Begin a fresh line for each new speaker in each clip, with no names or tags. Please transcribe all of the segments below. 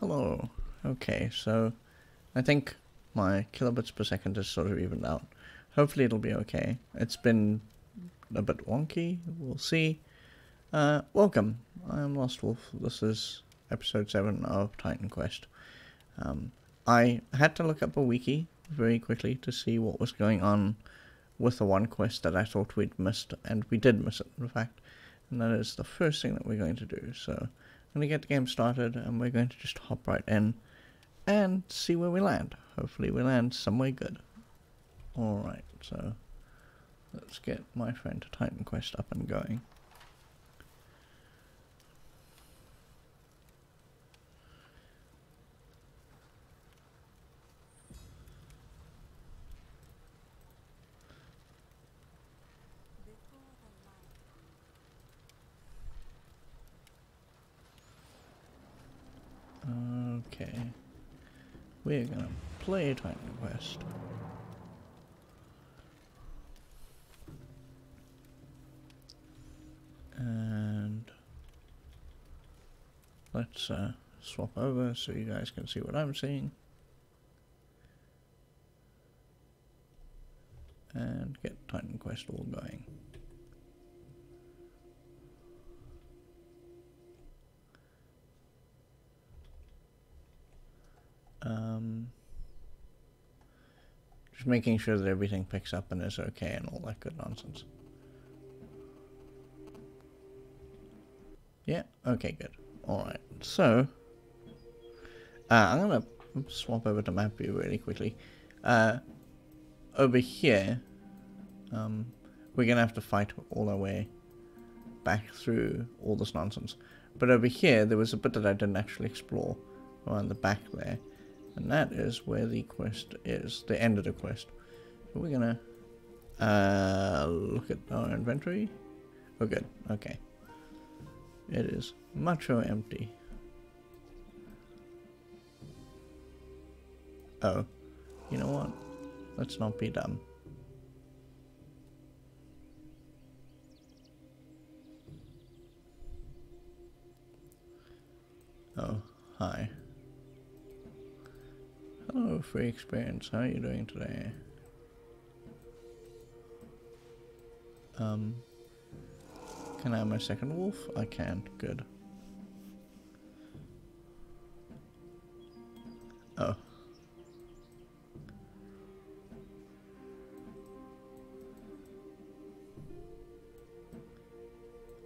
hello. Okay, so I think my kilobits per second is sort of evened out. Hopefully it'll be okay. It's been a bit wonky. We'll see. Uh, welcome. I am Lostwolfe. This is episode 7 of Titan Quest. Um, I had to look up a wiki very quickly to see what was going on with the one quest that I thought we'd missed, and we did miss it, in fact. And that is the first thing that we're going to do. So I'm going to get the game started, and we're going to just hop right in and see where we land. Hopefully we land somewhere good. Alright, so let's get my friend Titan Quest up and going. Okay. We're gonna Quest. And let's uh, swap over so you guys can see what I'm seeing. And get Titan Quest all going. Um, just making sure that everything picks up and is okay and all that good nonsense. Yeah, okay, good. Alright, so, uh, I'm going to swap over to map view really quickly. Uh, over here, um, we're going to have to fight all our way back through all this nonsense. But over here, there was a bit that I didn't actually explore around the back there. And that is where the quest is, the end of the quest. So we're gonna uh, look at our inventory. Oh good, okay. It is mucho empty. Oh, you know what? Let's not be dumb. Oh, hi. Hello, free experience. How are you doing today? Um, can I have my second wolf? I can. Good. Oh.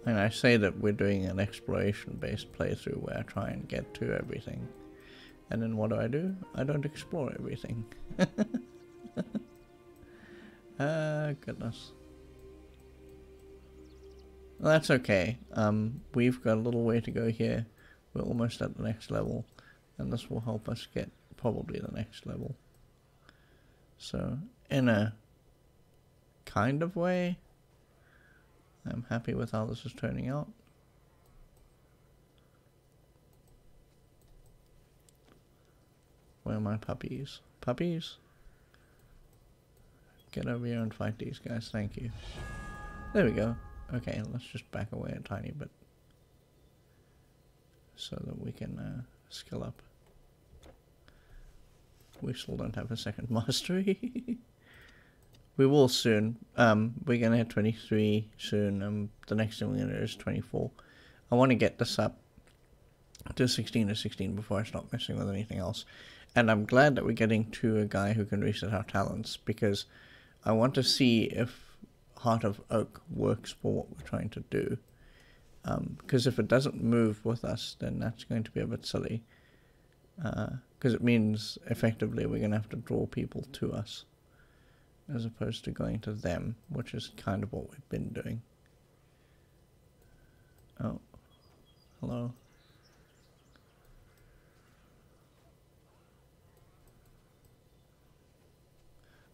And I say that we're doing an exploration-based playthrough where I try and get to everything. And then what do I do? I don't explore everything. Ah, uh, goodness. Well, that's okay. Um, we've got a little way to go here. We're almost at the next level. And this will help us get probably the next level. So, in a kind of way, I'm happy with how this is turning out. Where are my puppies? Puppies? Get over here and fight these guys, thank you. There we go. Okay, let's just back away a tiny bit. So that we can uh, skill up. We still don't have a second mastery. we will soon. Um, we're going to hit 23 soon. Um, the next thing we're going to do is 24. I want to get this up to 16 or 16 before I start messing with anything else. And I'm glad that we're getting to a guy who can reset our talents because I want to see if Heart of Oak works for what we're trying to do. Because um, if it doesn't move with us, then that's going to be a bit silly. Because uh, it means effectively we're going to have to draw people to us as opposed to going to them, which is kind of what we've been doing. Oh, hello.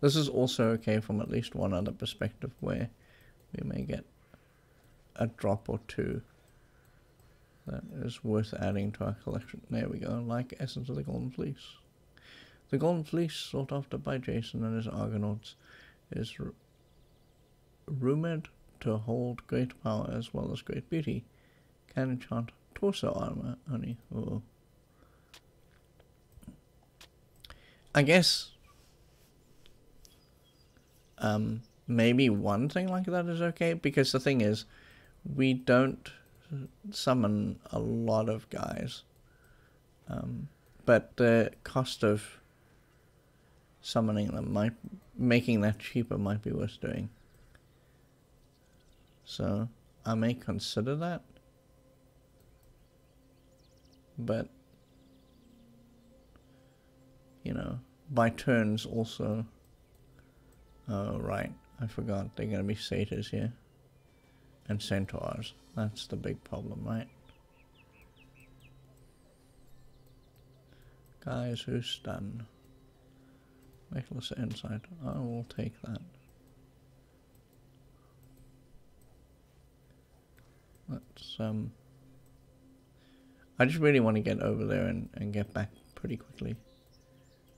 This is also okay from at least one other perspective where we may get a drop or two that is worth adding to our collection. There we go, like Essence of the Golden Fleece. The Golden Fleece, sought after by Jason and his Argonauts, is rumored to hold great power as well as great beauty. Can enchant torso armor only. Oh. I guess um, maybe one thing like that is okay because the thing is, we don't summon a lot of guys, um, but the cost of summoning them might making that cheaper might be worth doing. So I may consider that, but you know, by turns also. Oh, right. I forgot. They're going to be satyrs here. And centaurs. That's the big problem, right? Guys who stun. Reckless insight. I will take that. Let's, um... I just really want to get over there and, and get back pretty quickly.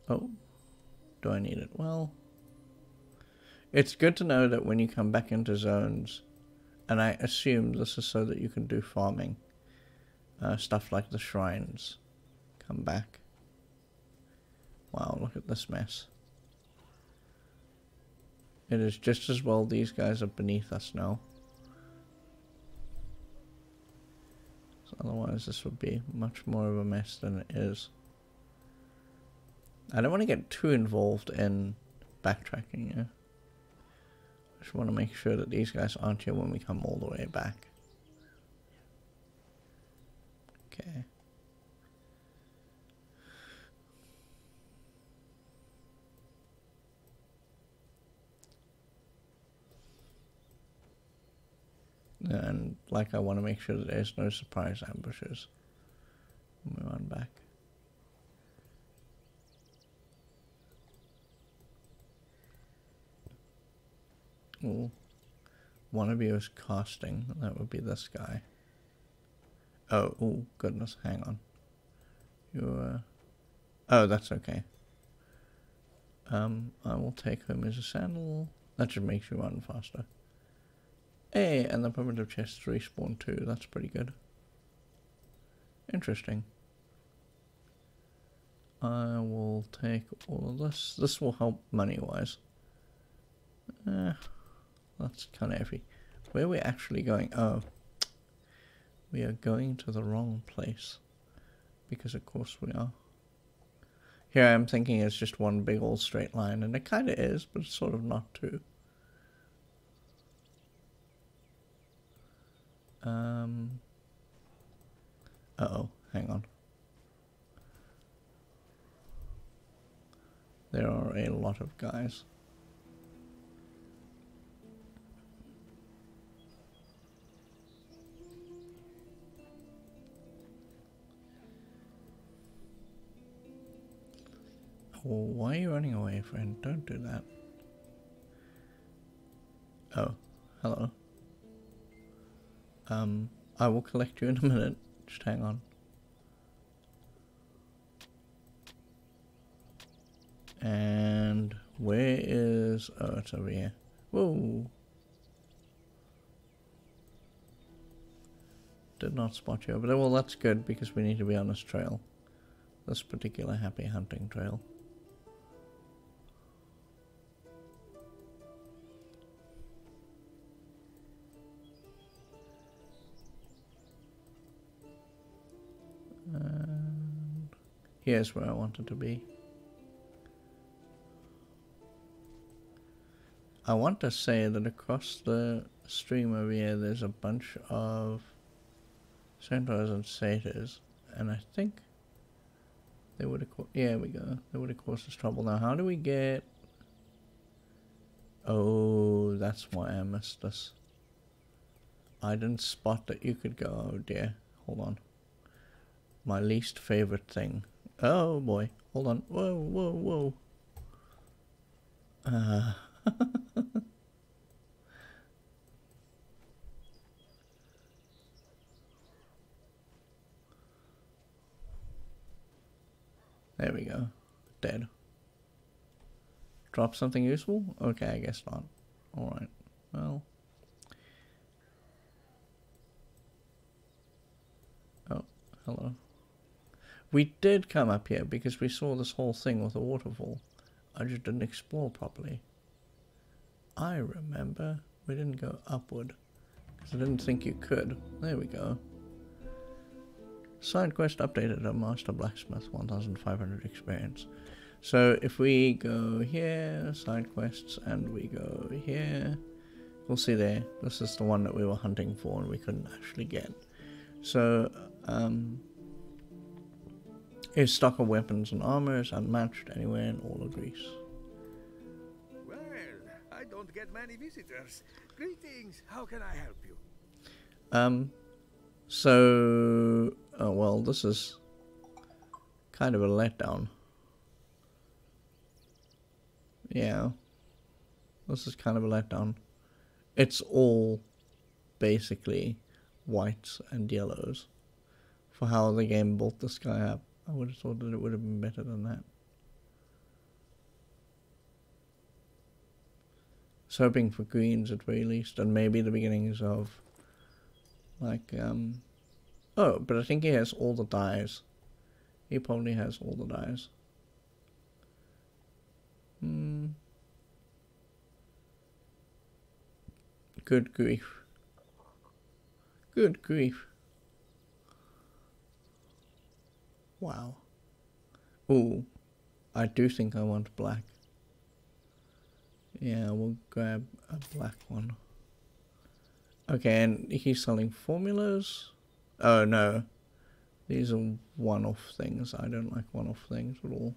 Oh, do I need it? Well, it's good to know that when you come back into zones, and I assume this is so that you can do farming, uh, stuff like the shrines come back. Wow, look at this mess. It is just as well these guys are beneath us now. So otherwise this would be much more of a mess than it is. I don't want to get too involved in backtracking, yeah. Just want to make sure that these guys aren't here when we come all the way back. Okay. And like I want to make sure that there's no surprise ambushes when we run back. Ooh. One of you is casting. That would be this guy. Oh, oh goodness, hang on. You, uh... Oh, that's okay. Um, I will take Hermes's Sandal. That just makes you run faster. Hey, and the primitive chests respawn too. That's pretty good. Interesting. I will take all of this. This will help money-wise. Eh, that's kind of iffy. Where are we actually going? Oh, we are going to the wrong place. Because of course we are. Here I am thinking it's just one big old straight line, and it kind of is, but it's sort of not too. Um. Uh oh, hang on. There are a lot of guys. Why are you running away, friend? Don't do that. Oh, hello. Um, I will collect you in a minute. Just hang on. And where is... Oh, it's over here. Whoa. Did not spot you over there. Well, that's good because we need to be on this trail. This particular happy hunting trail. Here's where I wanted to be. I want to say that across the stream over here there's a bunch of centaurs and satyrs and I think they would have yeah we go they would have caused us trouble. Now how do we get oh that's why I missed this. I didn't spot that you could go oh dear hold on. My least favorite thing Oh boy. Hold on. Whoa, whoa, whoa. Uh. there we go. Dead. Drop something useful? Okay, I guess not. Alright. Well. Oh, hello. We did come up here because we saw this whole thing with a waterfall. I just didn't explore properly. I remember we didn't go upward because I didn't think you could. There we go. Side quest updated a Master Blacksmith 1500 experience. So if we go here, side quests, and we go here, we'll see there. This is the one that we were hunting for and we couldn't actually get. So, um, his stock of weapons and armor is unmatched anywhere in all of Greece.
Well, I don't get many visitors. Greetings. How can I help you?
Um, so, oh well, this is kind of a letdown. Yeah, this is kind of a letdown. It's all basically whites and yellows for how the game built this guy up. I would have thought that it would have been better than that. So hoping for greens at very least, and maybe the beginnings of like um oh, but I think he has all the dyes. He probably has all the dyes. Hmm. Good grief. Good grief. Wow. Ooh, I do think I want black. Yeah, we'll grab a black one. Okay, and he's selling formulas? Oh no. These are one-off things. I don't like one-off things at all.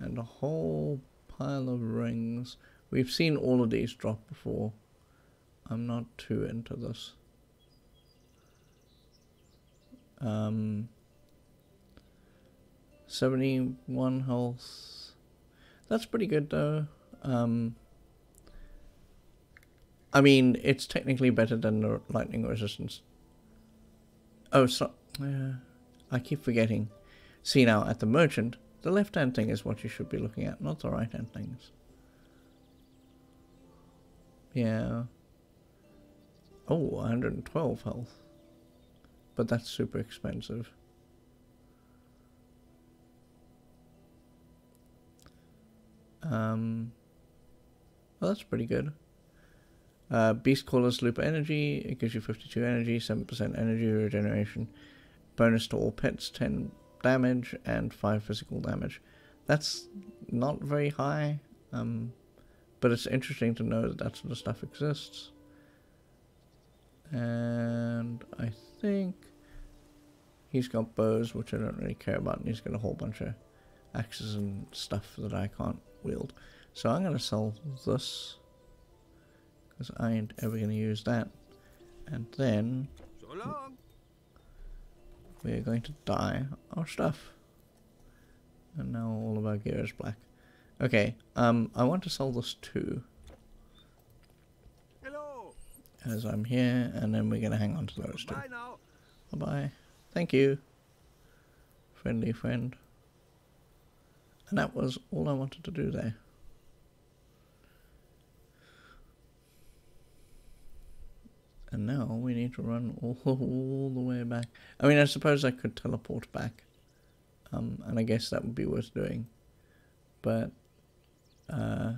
And a whole pile of rings. We've seen all of these drop before. I'm not too into this. Um, 71 health. That's pretty good though. Um, I mean, it's technically better than the lightning resistance. Oh, so uh, I keep forgetting. See now, at the merchant, the left-hand thing is what you should be looking at, not the right-hand things. Yeah. Oh, 112 health. But that's super expensive. Um, well, that's pretty good. Uh, Beast Caller's Loop Energy, it gives you 52 energy, 7% energy regeneration. Bonus to all pets, 10 damage, and 5 physical damage. That's not very high, um, but it's interesting to know that that sort of stuff exists. And I think he's got bows, which I don't really care about, and he's got a whole bunch of axes and stuff that I can't wield. So I'm going to sell this because I ain't ever going to use that. And then
So
we're going to dye our stuff. And now all of our gear is black. Okay, um, I want to sell this too,
Hello.
as I'm here, and then we're going to hang on to those two. Bye-bye. Thank you, friendly friend. And that was all I wanted to do there. And now we need to run all, the way back. I mean, I suppose I could teleport back. Um, and I guess that would be worth doing. But, uh,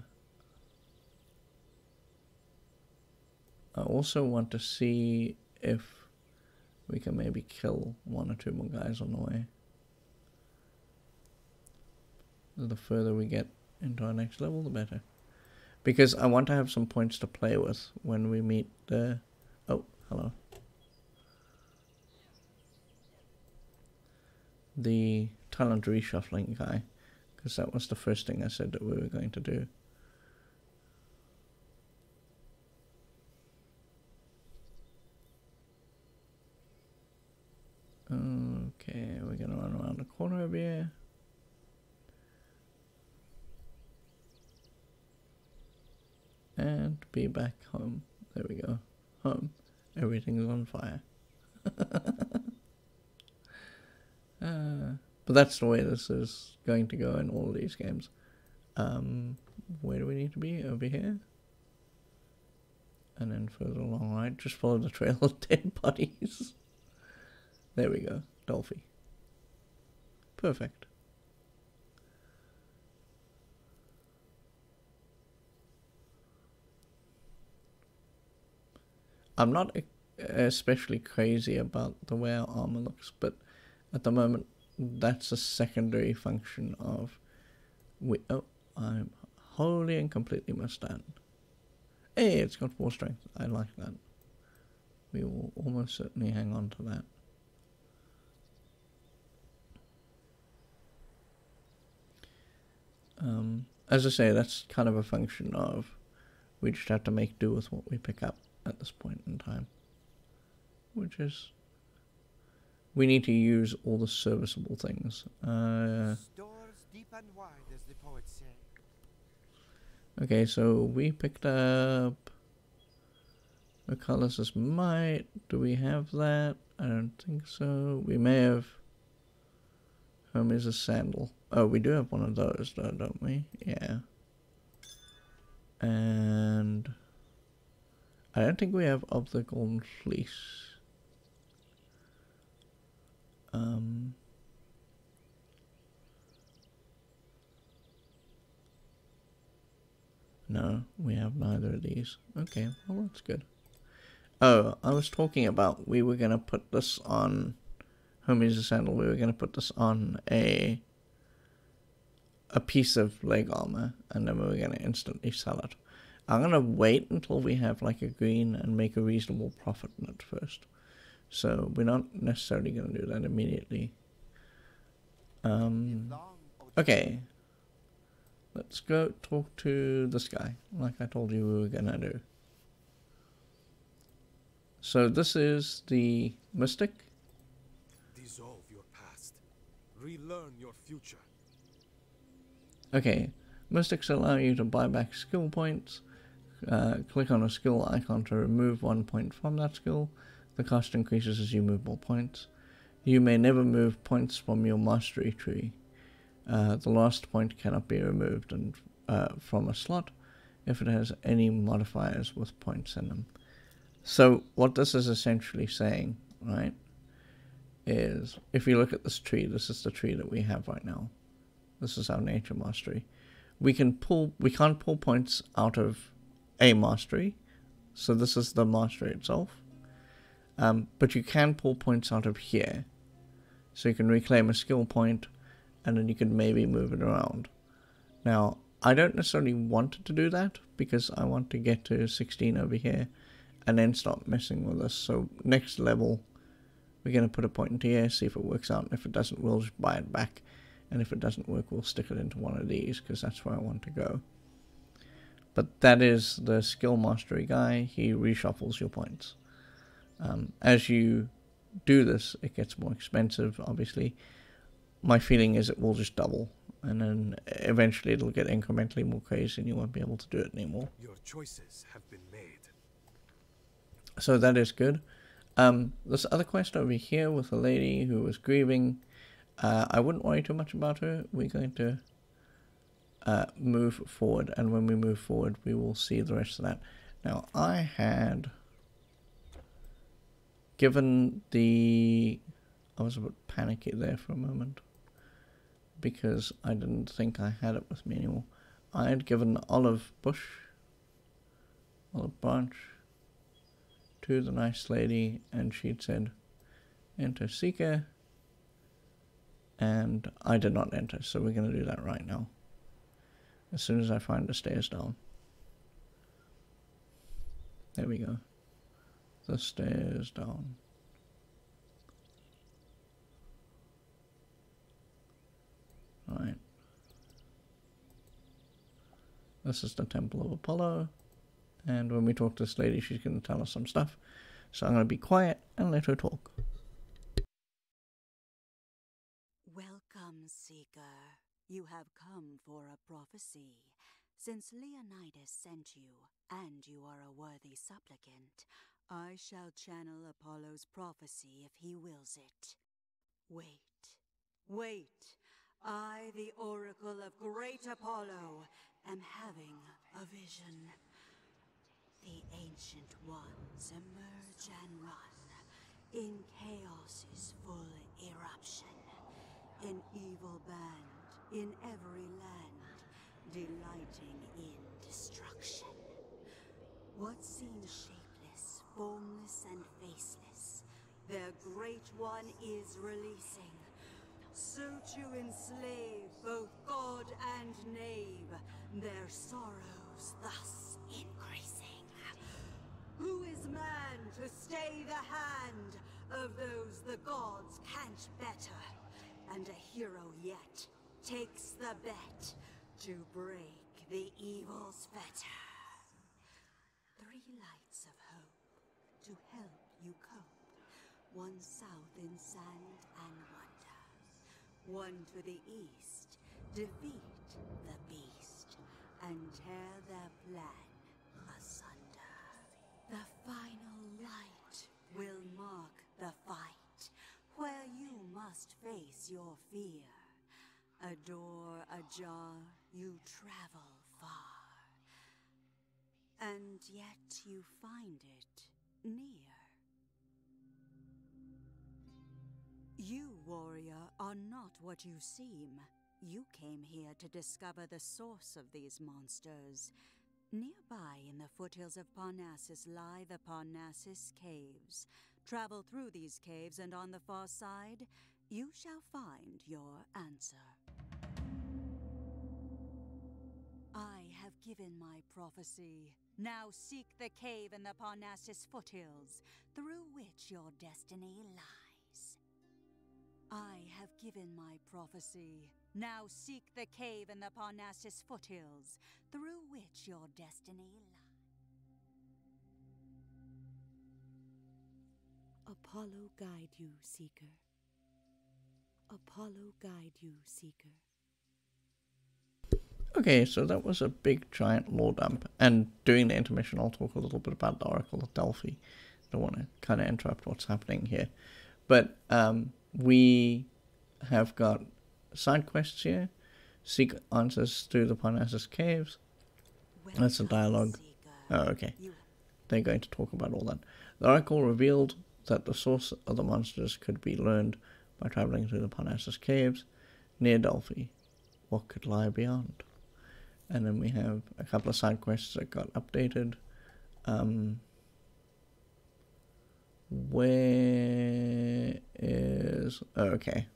I also want to see if we can maybe kill one or two more guys on the way. The further we get into our next level, the better. Because I want to have some points to play with when we meet the... Oh, hello. The talent reshuffling guy. Because that was the first thing I said that we were going to do. Okay, we're gonna run around the corner over here. And be back home. There we go. Home. Everything's on fire. uh, but that's the way this is going to go in all these games. Um, where do we need to be? Over here? And then further along, right? Just follow the trail of dead bodies. There we go. Delphi. Perfect. I'm not especially crazy about the way our armor looks, but at the moment, that's a secondary function of we. Oh, I'm wholly and completely that. Hey, it's got four strength. I like that. We will almost certainly hang on to that. Um, as I say, that's kind of a function of we just have to make do with what we pick up at this point in time. Which is we need to use all the serviceable things. Uh, wide, okay, so we picked up Nicholas's Might. Do we have that? I don't think so. We may have Hermes' a Sandal. Oh, we do have one of those though, don't we? Yeah. And I don't think we have of the Golden Fleece. Um, no, we have neither of these. Okay, well that's good. Oh, I was talking about we were going to put this on Hermes' Sandal. We were going to put this on a a piece of leg armor and then we were going to instantly sell it. I'm going to wait until we have like a green and make a reasonable profit on it first. So we're not necessarily going to do that immediately. Um, okay. Let's go talk to this guy, like I told you we were going to do. So this is the Mystic.
Dissolve your past. Relearn your future.
Okay. Mystics allow you to buy back skill points. Uh, click on a skill icon to remove one point from that skill. The cost increases as you move more points. You may never move points from your mastery tree. Uh, the last point cannot be removed and, uh, from a slot if it has any modifiers with points in them. So what this is essentially saying, right, is if you look at this tree, this is the tree that we have right now. This is our nature mastery. We can pull, we can't pull points out of a mastery. So this is the mastery itself. Um, but you can pull points out of here. So you can reclaim a skill point and then you can maybe move it around. Now, I don't necessarily want to do that because I want to get to 16 over here and then start messing with this. So next level, we're going to put a point into here, see if it works out. And if it doesn't, we'll just buy it back. And if it doesn't work, we'll stick it into one of these because that's where I want to go. But that is the skill mastery guy. He reshuffles your points. Um, as you do this, it gets more expensive, obviously. My feeling is it will just double, and then eventually it'll get incrementally more crazy and you won't be able to do it anymore.
Your choices have been made.
So that is good. Um, this other quest over here with a lady who was grieving, uh, I wouldn't worry too much about her. We're going to uh, move forward, and when we move forward, we will see the rest of that. Now, I had given the... I was a bit panicky there for a moment because I didn't think I had it with me anymore. I had given olive bush, olive branch, to the nice lady, and she'd said, enter seeker, and I did not enter, so we're going to do that right now. As soon as I find the stairs down. There we go the stairs down. Right. This is the Temple of Apollo. And when we talk to this lady, she's going to tell us some stuff. So I'm going to be quiet and let her talk.
Welcome, Seeker. You have come for a prophecy. Since Leonidas sent you, and you are a worthy supplicant, I shall channel Apollo's prophecy if he wills it. Wait, wait. I, the oracle of great Apollo, am having a vision. The ancient ones emerge and run in chaos's full eruption. an evil band in every land, delighting in destruction. What seems shapeless, formless, and faceless, their great one is releasing. So to enslave both god and knave, their sorrows thus increasing. Who is man to stay the hand of those the gods can't better? And a hero yet takes the bet to break the evil's fetter. Three lights of hope to help you cope. One south in sand and wonder. One to the east, defeat the beast and tear their plan asunder. The final light will mark the fight where you must face your fear. A door ajar, you travel far. And yet you find it near. You, warrior, are not what you seem. You came here to discover the source of these monsters. Nearby in the foothills of Parnassus lie the Parnassus Caves. Travel through these caves, and on the far side, you shall find your answer. Have given my prophecy. Now seek the cave in the Parnassus foothills, through which your destiny lies. I have given my prophecy. Now seek the cave in the Parnassus foothills, through which your destiny lies. Apollo guide you, seeker. Apollo guide you, seeker.
Okay, so that was a big giant lore dump. And during the intermission, I'll talk a little bit about the Oracle of Delphi. Don't want to kind of interrupt what's happening here. But um, we have got side quests here. Seek answers through the Parnassus Caves. That's a dialogue. Oh, okay. They're going to talk about all that. The Oracle revealed that the source of the monsters could be learned by traveling through the Parnassus Caves near Delphi. What could lie beyond? And then we have a couple of side quests that got updated. Um, where is oh, okay?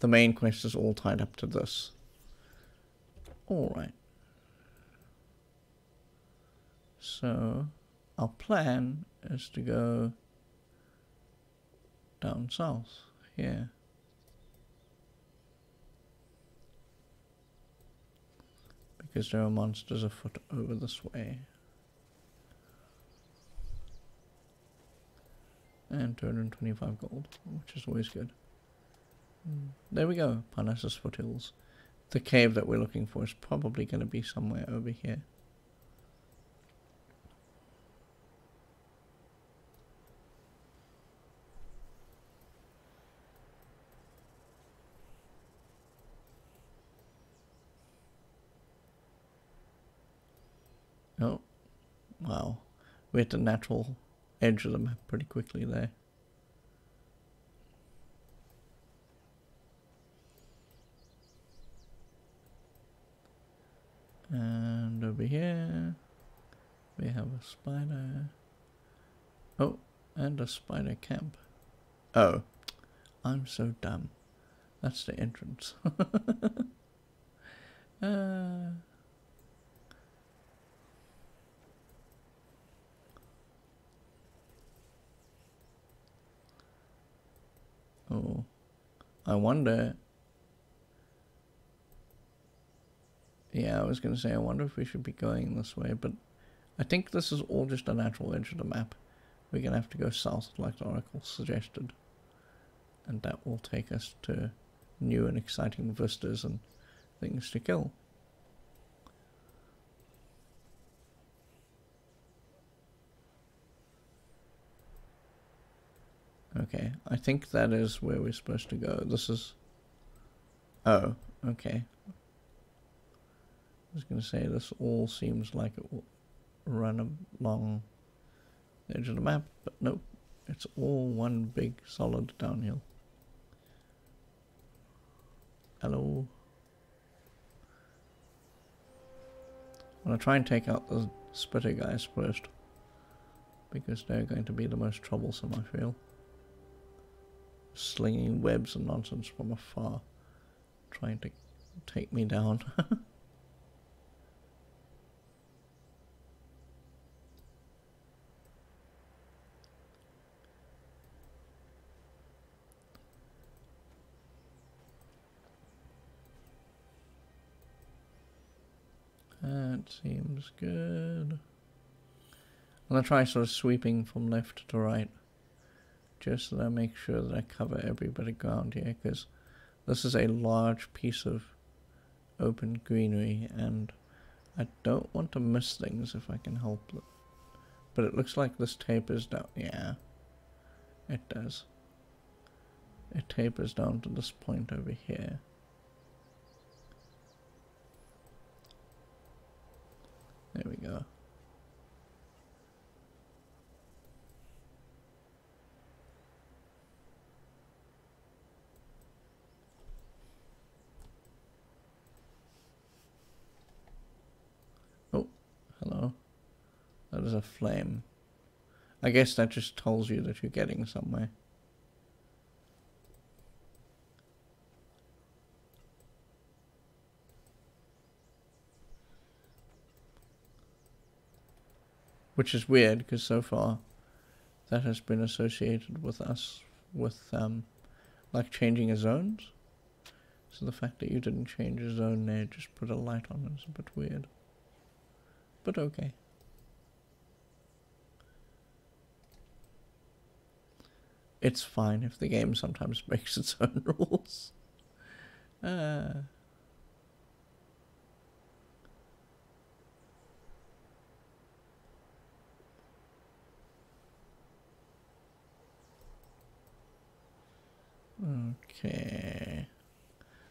The main quest is all tied up to this. All right. So our plan is to go down south here. Because there are monsters afoot over this way. And 225 gold, which is always good. Mm, there we go, Parnassus Foothills. The cave that we're looking for is probably going to be somewhere over here. Oh, wow. We hit the natural edge of the map pretty quickly there. And over here, we have a spider. Oh, and a spider camp. Oh, I'm so dumb. That's the entrance. uh, Oh, I wonder. Yeah, I was going to say, I wonder if we should be going this way, but I think this is all just a natural edge of the map. We're going to have to go south like the Oracle suggested. And that will take us to new and exciting vistas and things to kill. Okay, I think that is where we're supposed to go. This is... Oh, okay. I was going to say, this all seems like it will run along the edge of the map, but nope. It's all one big solid downhill. Hello. I'm gonna try and take out the spitter guys first. Because they're going to be the most troublesome, I feel. Slinging webs and nonsense from afar. Trying to take me down. That seems good. I'm going to try sort of sweeping from left to right. Just that I make sure that I cover every bit of ground here. Because this is a large piece of open greenery. And I don't want to miss things if I can help it. But it looks like this tapers down. Yeah. It does. It tapers down to this point over here. There we go. Oh, hello. That is a flame. I guess that just tells you that you're getting somewhere. which is weird because so far that has been associated with us with um, like changing a zones. So the fact that you didn't change a zone there, just put a light on it is a bit weird. But okay. It's fine if the game sometimes breaks its own rules. Uh, Okay.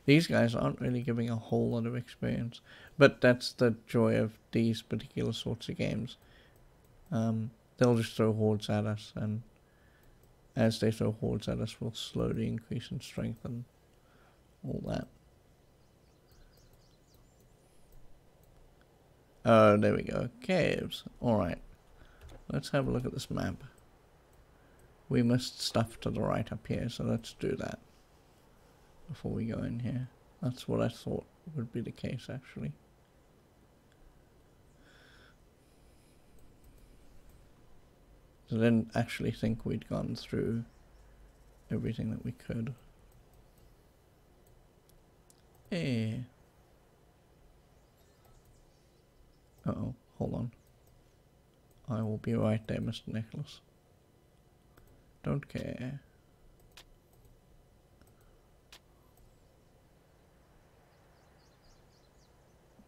These guys aren't really giving a whole lot of experience. But that's the joy of these particular sorts of games. Um, they'll just throw hordes at us, and as they throw hordes at us, we'll slowly increase in strength and all that. Oh, there we go. Caves. Alright. Let's have a look at this map we must stuff to the right up here, so let's do that before we go in here. That's what I thought would be the case, actually. I didn't actually think we'd gone through everything that we could. Hey. Uh oh, hold on. I will be right there, Mr. Nicholas. Don't care.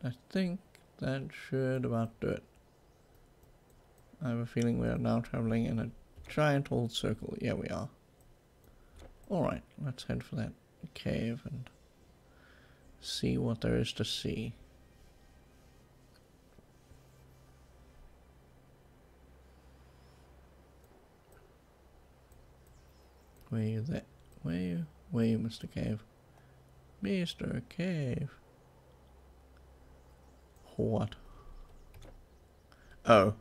I think that should about do it. I have a feeling we are now traveling in a giant old circle. Yeah, we are. Alright, let's head for that cave and see what there is to see. Where you that? Where you? Where you, Mr. Cave? Mr. Cave. What? Oh.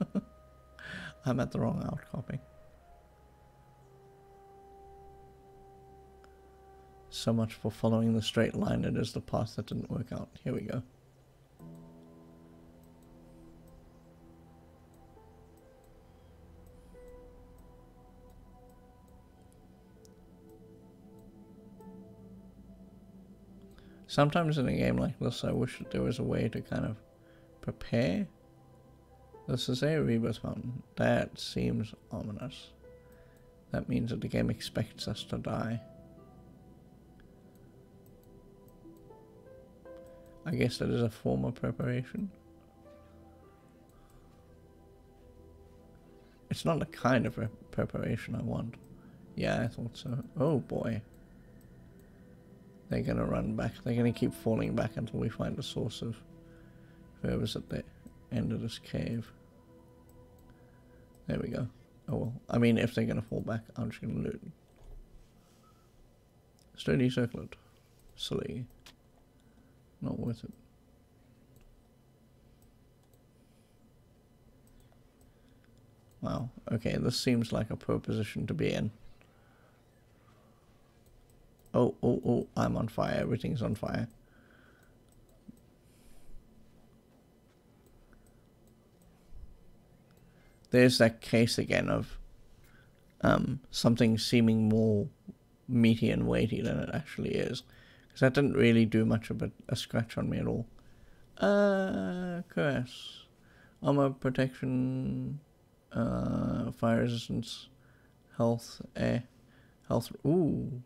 I'm at the wrong outcropping. So much for following the straight line. It is the path that didn't work out. Here we go. Sometimes in a game like this, I wish that there was a way to kind of prepare. This is a rebirth fountain. That seems ominous. That means that the game expects us to die. I guess that is a form of preparation. It's not the kind of preparation I want. Yeah, I thought so. Oh boy. They're going to run back. They're going to keep falling back until we find the source of whoever's at the end of this cave. There we go. Oh well. I mean, if they're going to fall back, I'm just going to loot. Stony circlet. silly. Not worth it. Wow. Okay, this seems like a poor position to be in. Oh, oh, oh, I'm on fire. Everything's on fire. There's that case again of um, something seeming more meaty and weighty than it actually is. Because that didn't really do much of a, a scratch on me at all. Uh, cuirass. Armor protection, uh, fire resistance, health, eh, health. Ooh.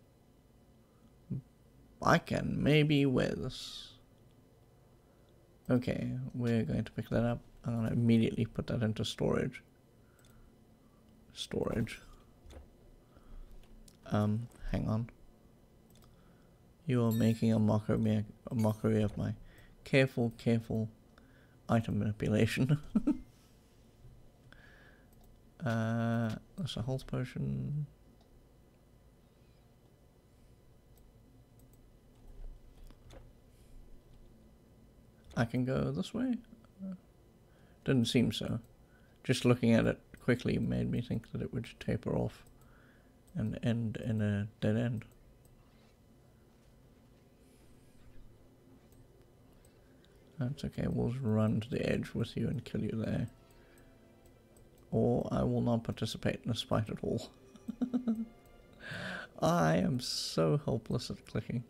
I can maybe wear this. Okay, we're going to pick that up. I'm going to immediately put that into storage. Storage. Um, hang on. You are making a mockery, a mockery of my careful, careful item manipulation. uh, that's a health potion. I can go this way? Didn't seem so. Just looking at it quickly made me think that it would taper off and end in a dead end. That's okay, we'll run to the edge with you and kill you there. Or I will not participate in this fight at all. I am so helpless at clicking.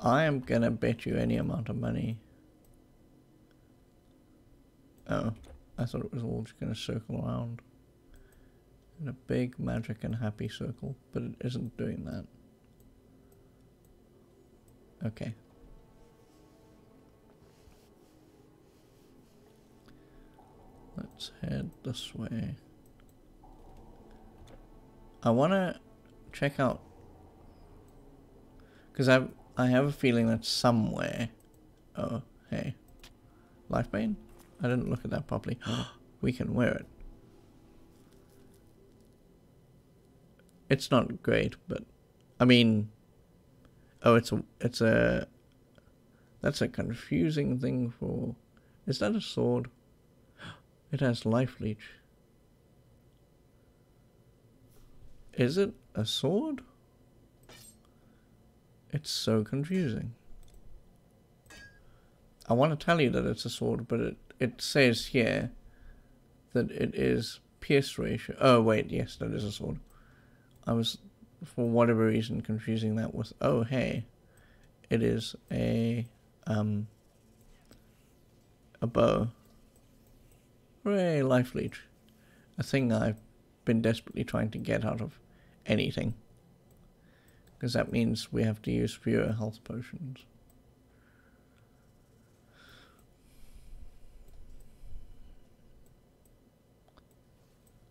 I am gonna bet you any amount of money. Oh, I thought it was all just gonna circle around in a big magic and happy circle, but it isn't doing that. Okay. Let's head this way. I want to check out because I I have a feeling that somewhere. Oh, hey, life bane. I didn't look at that properly. we can wear it. It's not great, but I mean, oh, it's a it's a that's a confusing thing for. Is that a sword? It has life leech. Is it a sword? It's so confusing. I want to tell you that it's a sword, but it, it says here that it is pierce ratio. Oh, wait, yes, that is a sword. I was, for whatever reason, confusing that with, oh, hey, it is a, um, a bow. Hooray, life leech. A thing I've been desperately trying to get out of anything. Because that means we have to use fewer health potions.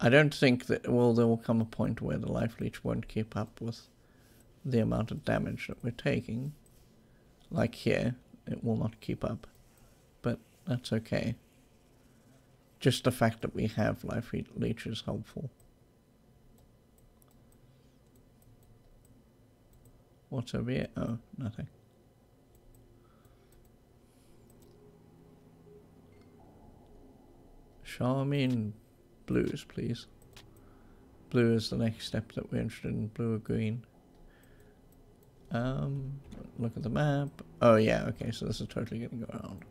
I don't think that, well, there will come a point where the life leech won't keep up with the amount of damage that we're taking. Like here, it will not keep up. But that's okay. Just the fact that we have life leech is helpful. What's over here? Oh, nothing. Show me in blues, please. Blue is the next step that we're interested in. Blue or green. Um, look at the map. Oh yeah, okay, so this is totally to go around.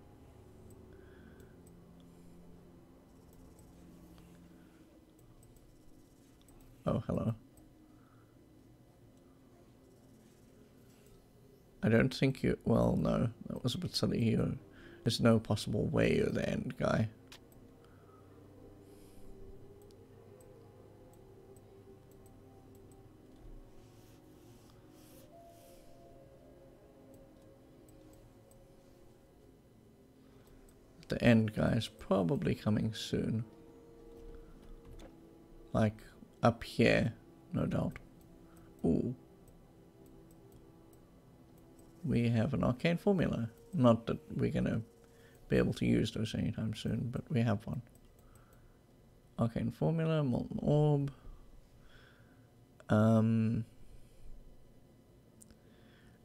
Oh, hello. I don't think you... Well, no. That was a bit silly. You, there's no possible way you're the end guy. The end guy is probably coming soon. Like, up here, no doubt. Ooh we have an arcane formula. Not that we're to be able to use those anytime soon, but we have one. Arcane formula, molten orb. Um,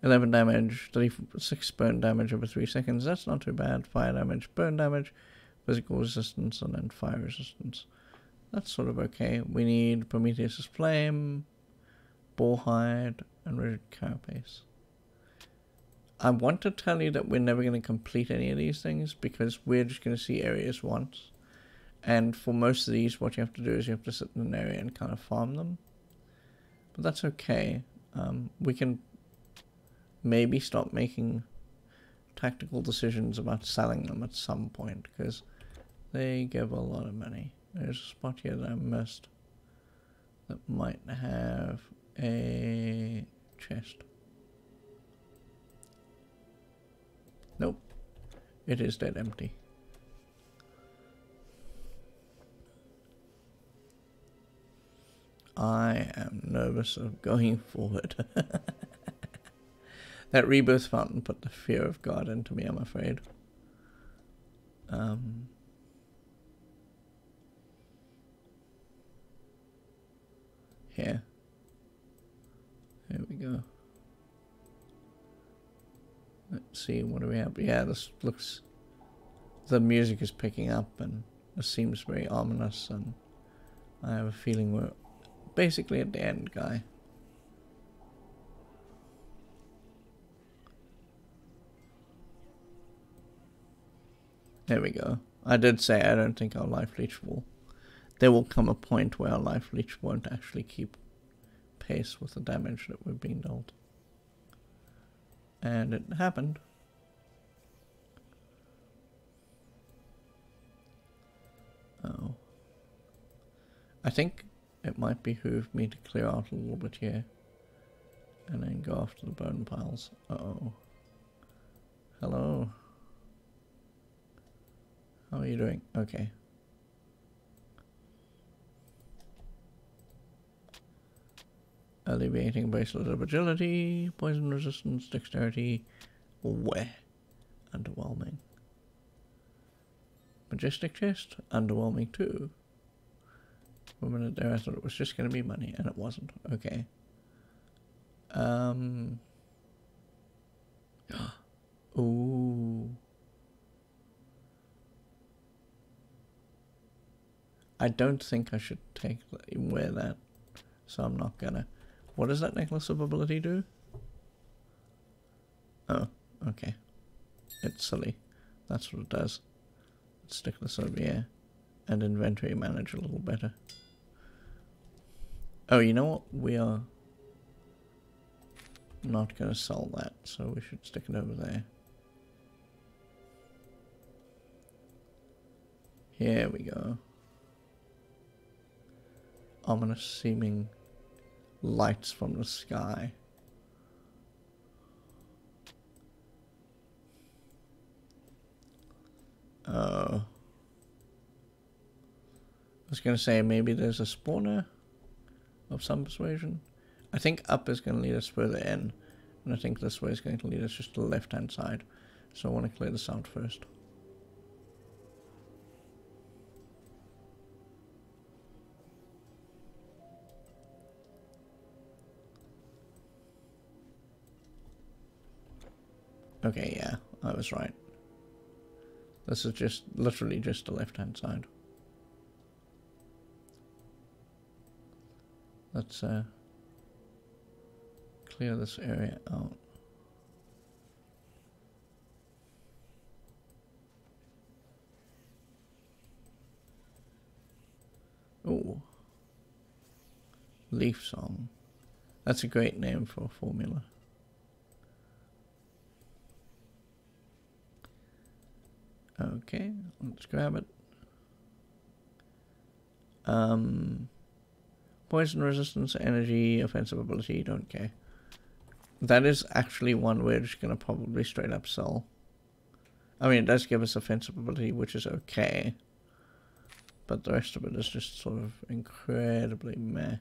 11 damage, 36 burn damage over 3 seconds. That's not too bad. Fire damage, burn damage, physical resistance, and then fire resistance. That's sort of okay. We need Prometheus' Flame, Boarhide, and Rigid Carapace. I want to tell you that we're never going to complete any of these things because we're just going to see areas once. And for most of these, what you have to do is you have to sit in an area and kind of farm them. But that's okay. Um, we can maybe stop making tactical decisions about selling them at some point because they give a lot of money. There's a spot here that I missed that might have a chest. Nope. It is dead empty. I am nervous of going forward. that rebirth fountain put the fear of God into me, I'm afraid. Um, here. There we go. Let's see, what do we have? Yeah, this looks... The music is picking up and this seems very ominous and I have a feeling we're basically at the end, guy. There we go. I did say I don't think our life leech will... There will come a point where our life leech won't actually keep pace with the damage that we're being dealt. And it happened. Oh. I think it might behoove me to clear out a little bit here. And then go after the bone piles. Uh oh Hello. How are you doing? Okay. Alleviating bracelet of agility, poison resistance, dexterity, weh. Underwhelming. Majestic chest, underwhelming too. For a minute there I thought it was just going to be money, and it wasn't. Okay. Um. Ooh. I don't think I should take wear that, so I'm not gonna. What does that necklace of ability do? Oh, okay. It's silly. That's what it does. Let's stick this over here and inventory manage a little better. Oh, you know what? We are not going to sell that, so we should stick it over there. Here we go. Ominous seeming lights from the sky. Oh. I was going to say maybe there's a spawner of some persuasion. I think up is going to lead us further in. And I think this way is going to lead us just to the left hand side. So I want to clear this out first. Okay, yeah, I was right. This is just literally just the left hand side. Let's uh, clear this area out. Oh, Leaf Song. That's a great name for a formula. Okay, let's grab it. Um, poison resistance, energy, offensive ability, don't care. That is actually one we're just going to probably straight up sell. I mean, it does give us offensive ability, which is okay. But the rest of it is just sort of incredibly meh.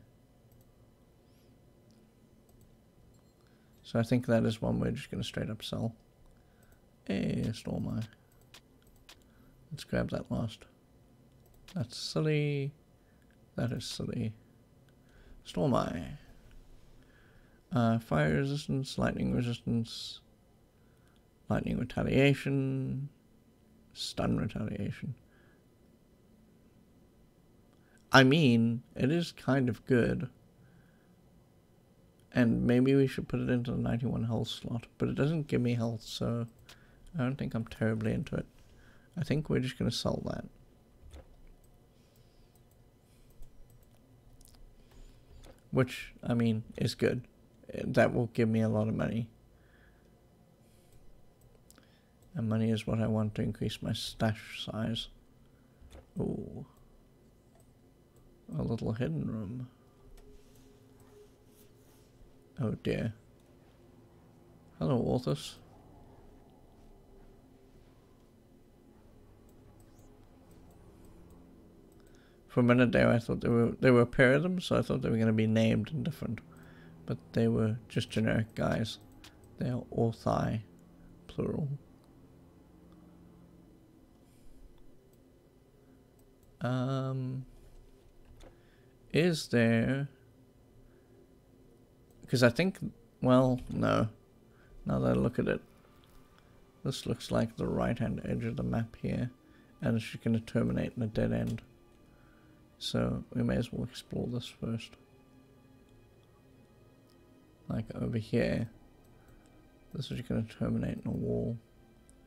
So I think that is one we're just going to straight up sell. Hey, Stormeye. Let's grab that last. That's silly. That is silly. Stormeye. Uh, fire resistance, lightning resistance, lightning retaliation, stun retaliation. I mean, it is kind of good. And maybe we should put it into the 91 health slot, but it doesn't give me health, so I don't think I'm terribly into it. I think we're just going to sell that. Which, I mean, is good. That will give me a lot of money. And money is what I want to increase my stash size. Ooh. A little hidden room. Oh dear. Hello, authors. For a minute there, I thought they were they were a pair of them, so I thought they were going to be named and different, but they were just generic guys. They are orthi, plural. Um, is there? Because I think, well, no. Now that I look at it, this looks like the right-hand edge of the map here, and it's just going to terminate in a dead end. So we may as well explore this first. Like over here. This is going to terminate in a wall.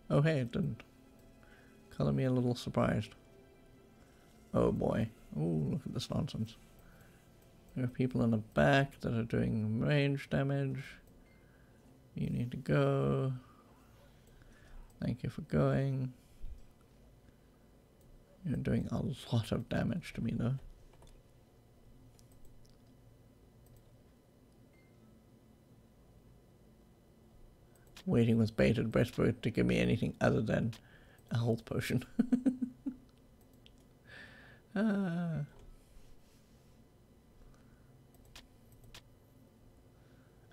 Oh hey, it didn't. Color me a little surprised. Oh boy. Oh, look at this nonsense. There are people in the back that are doing range damage. You need to go. Thank you for going. You're doing a lot of damage to me though. Waiting with bated breath for it to give me anything other than a health potion. ah.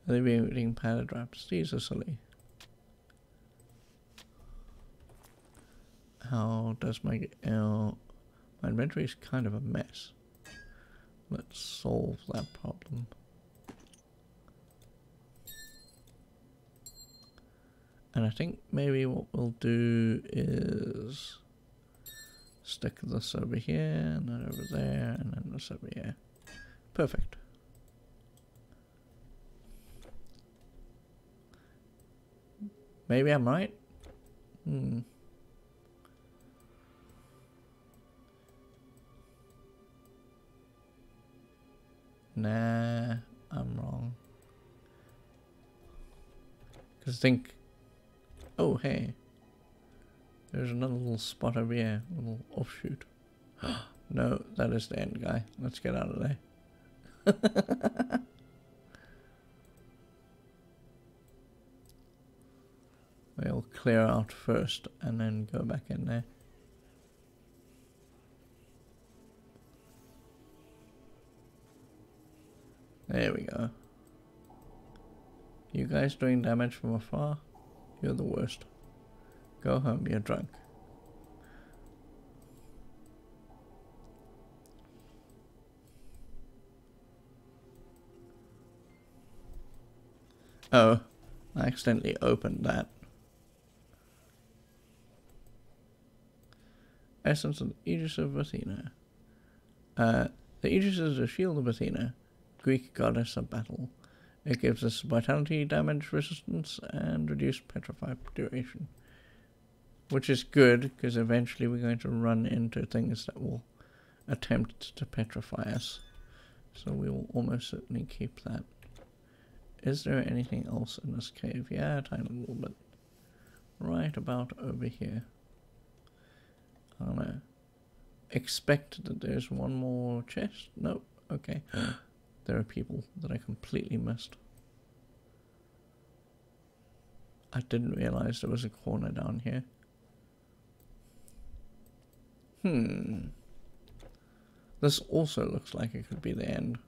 Are they being powder drops? These are silly. How does my uh, my inventory is kind of a mess. Let's solve that problem. And I think maybe what we'll do is stick this over here and then over there and then this over here. Perfect. Maybe I'm right. Hmm. Nah, I'm wrong. Because I think... Oh, hey. There's another little spot over here. A little offshoot. no, that is the end guy. Let's get out of there. we'll clear out first and then go back in there. There we go. You guys doing damage from afar? You're the worst. Go home, you're drunk. Oh, I accidentally opened that. Essence of the Aegis of Athena. Uh, the Aegis is a shield of Athena. Greek goddess of battle. It gives us vitality, damage resistance, and reduced petrify duration. Which is good, because eventually we're going to run into things that will attempt to petrify us. So we will almost certainly keep that. Is there anything else in this cave? Yeah, a tiny little bit. Right about over here. Um, I don't know. Expect that there's one more chest? Nope. Okay. there are people that I completely missed. I didn't realize there was a corner down here. Hmm. This also looks like it could be the end.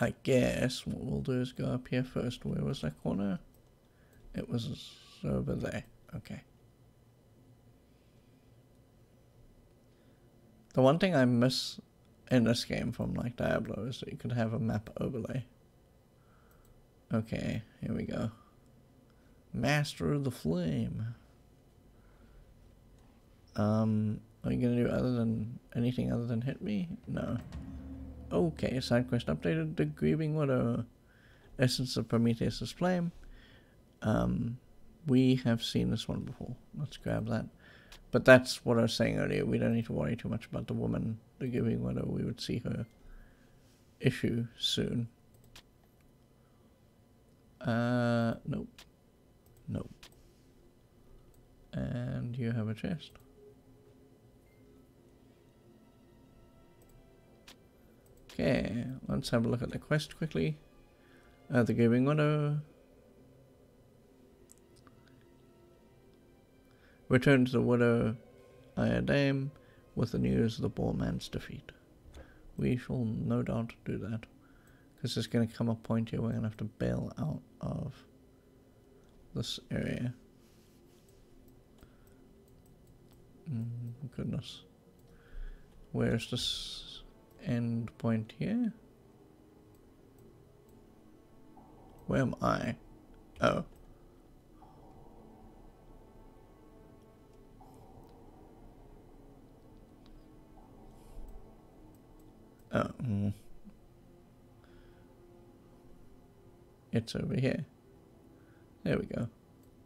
I guess what we'll do is go up here first. Where was that corner? It was over there. Okay. The one thing I miss in this game from like Diablo is that you could have a map overlay. Okay, here we go. Master of the Flame. Um, are you gonna do other than anything other than hit me? No. Okay, side quest updated. The Grieving Widow. Essence of Prometheus' Flame. Um, we have seen this one before. Let's grab that. But that's what I was saying earlier. We don't need to worry too much about the woman, the Grieving Widow. We would see her issue soon. Uh, nope. Nope. And you have a chest. Okay, let's have a look at the quest quickly. Uh, the Giving Widow. Return to the Widow Iodame with the news of the Boar Man's defeat. We shall no doubt do that. Because there's going to come a point here we're going to have to bail out of this area. Mm, goodness. Where's this end point here? Where am I? Oh. Mm. It's over here. There we go.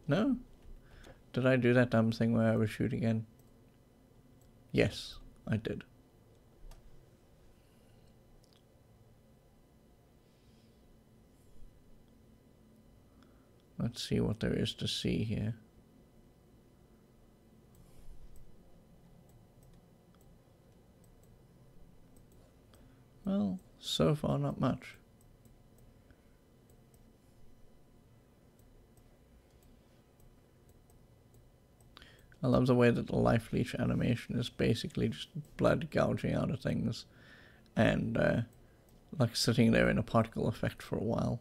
No? Did I do that dumb thing where I was shooting again? Yes, I did. Let's see what there is to see here. Well, so far not much. I love the way that the life leech animation is basically just blood gouging out of things and uh, like sitting there in a particle effect for a while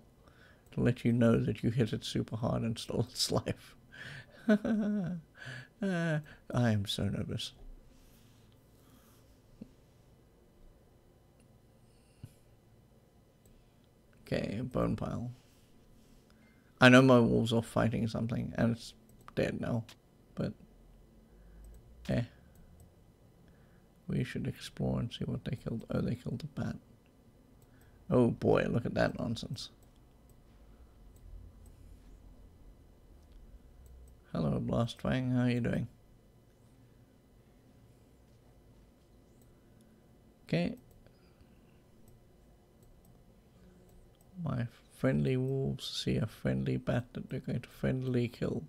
to let you know that you hit it super hard and stole its life. uh, I am so nervous. Okay, bone pile. I know my wolves are fighting something and it's dead now, but eh. We should explore and see what they killed. Oh, they killed a bat. Oh boy, look at that nonsense. Hello, Blastfang. How are you doing? Okay. My friendly wolves see a friendly bat that they're going to friendly kill.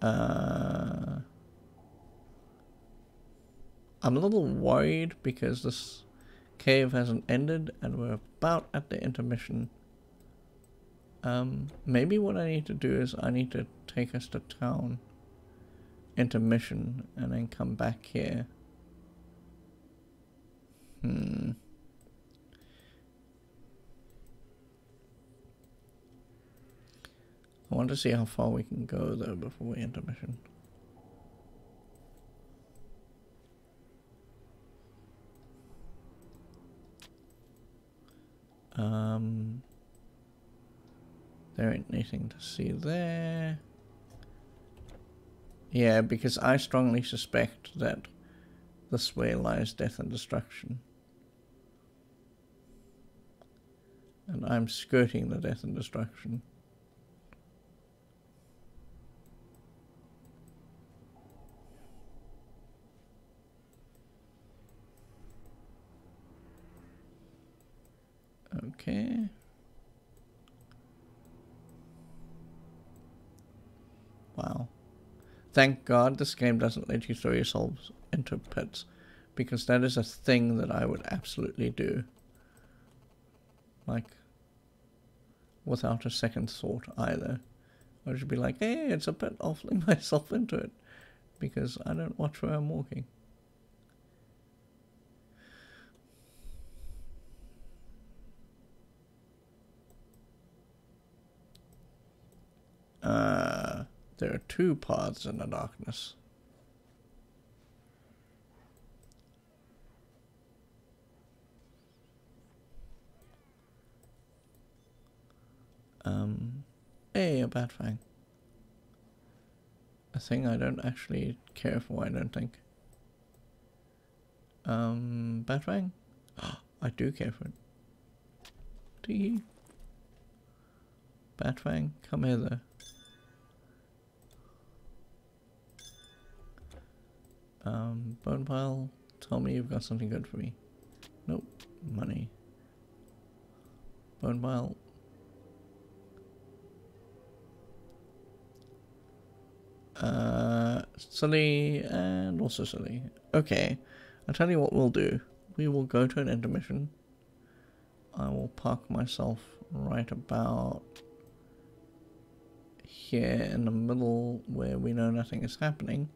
Uh, I'm a little worried because this cave hasn't ended and we're about at the intermission. Um, maybe what I need to do is I need to take us to town, intermission, and then come back here. Hmm. I want to see how far we can go though before we intermission. Um, there ain't anything to see there. Yeah, because I strongly suspect that this way lies death and destruction. And I'm skirting the death and destruction. Okay. Wow. Thank God this game doesn't let you throw yourselves into pits. Because that is a thing that I would absolutely do. Like, without a second thought either. I should be like, hey, it's a pit, I'll fling myself into it. Because I don't watch where I'm walking. Uh, there are two paths in the darkness. Um, hey, a bat fang. A thing I don't actually care for, I don't think. Um, bat fang? I do care for it. Tee. Batfang, come hither. Um, bone pile, tell me you've got something good for me. Nope, money. Bone pile. Uh, Sully and also silly. Okay, I'll tell you what we'll do. We will go to an intermission. I will park myself right about here in the middle where we know nothing is happening.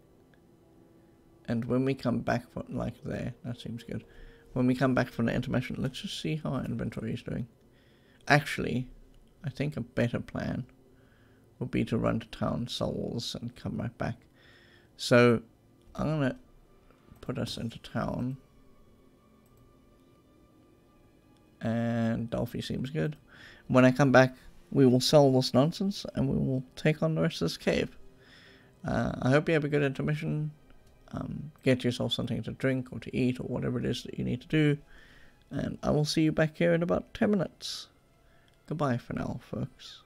And when we come back from, like there, that seems good. When we come back from the intermission, let's just see how our inventory is doing. Actually, I think a better plan would be to run to town, souls, and come right back. So, I'm gonna put us into town. And Delphi seems good. When I come back, we will sell this nonsense and we will take on the rest of this cave. Uh, I hope you have a good intermission. Um, get yourself something to drink or to eat or whatever it is that you need to do. And I will see you back here in about 10 minutes. Goodbye for now, folks.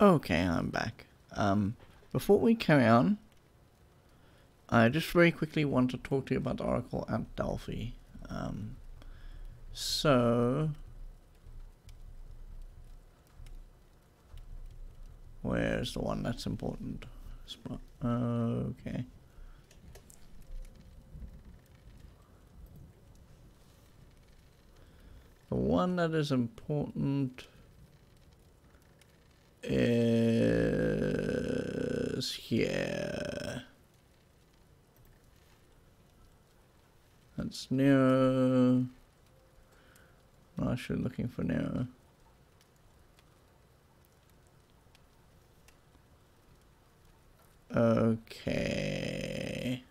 Okay, I'm back. Um, before we carry on, I just very quickly want to talk to you about Oracle at Delphi. Um, so, where's the one that's important? Okay. The one that is important is here. That's Nero. I'm actually looking for Nero. Okay.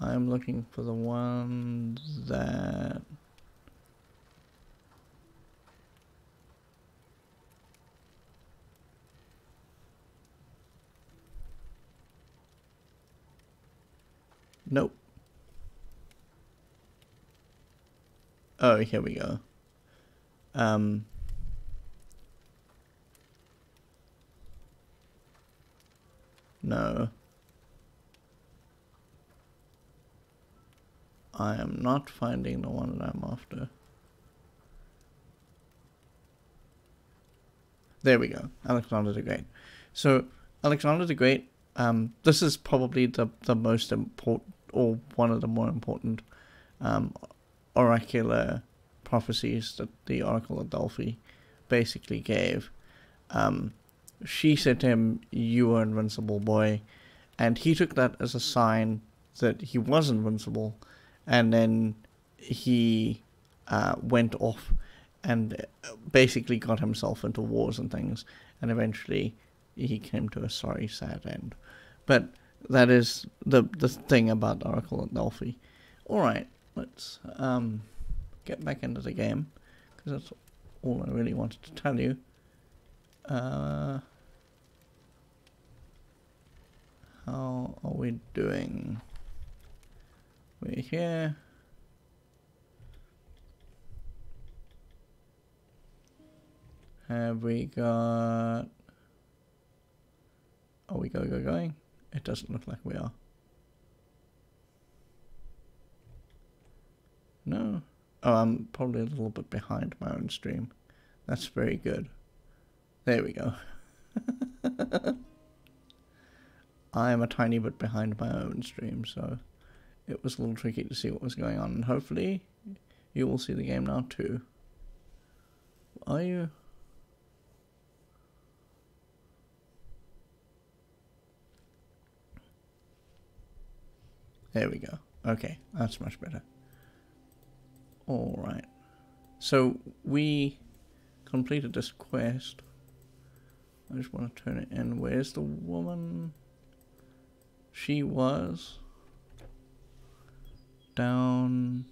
I'm looking for the one that Nope. Oh, here we go. Um No. I am not finding the one that I'm after. There we go. Alexander the Great. So, Alexander the Great, um, this is probably the, the most important, or one of the more important um, oracular prophecies that the Oracle of Delphi basically gave. Um, she said to him, You are invincible, boy. And he took that as a sign that he was invincible. And then he uh, went off and basically got himself into wars and things. And eventually he came to a sorry, sad end. But that is the, the thing about Oracle at Delphi. Alright, let's um, get back into the game. Because that's all I really wanted to tell you. Uh, how are we doing? We're here. Have we got... Are we go, go, going? It doesn't look like we are. No. Oh, I'm probably a little bit behind my own stream. That's very good. There we go. I am a tiny bit behind my own stream, so it was a little tricky to see what was going on. And hopefully you will see the game now too. Are you? There we go. Okay, that's much better. Alright. So we completed this quest. I just want to turn it in. Where's the woman? She was down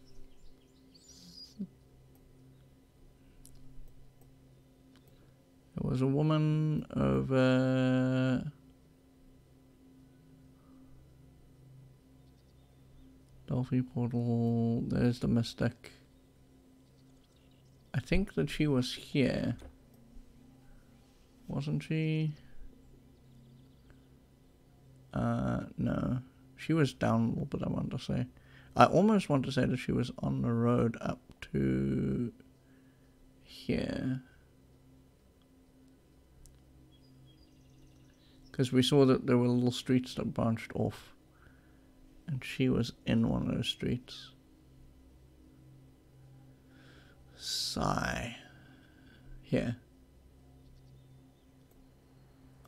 there was a woman over Delphi portal there's the mystic I think that she was here wasn't she uh, no. She was down a little bit, I want to say. I almost want to say that she was on the road up to here. Because we saw that there were little streets that branched off. And she was in one of those streets. Sigh. Here.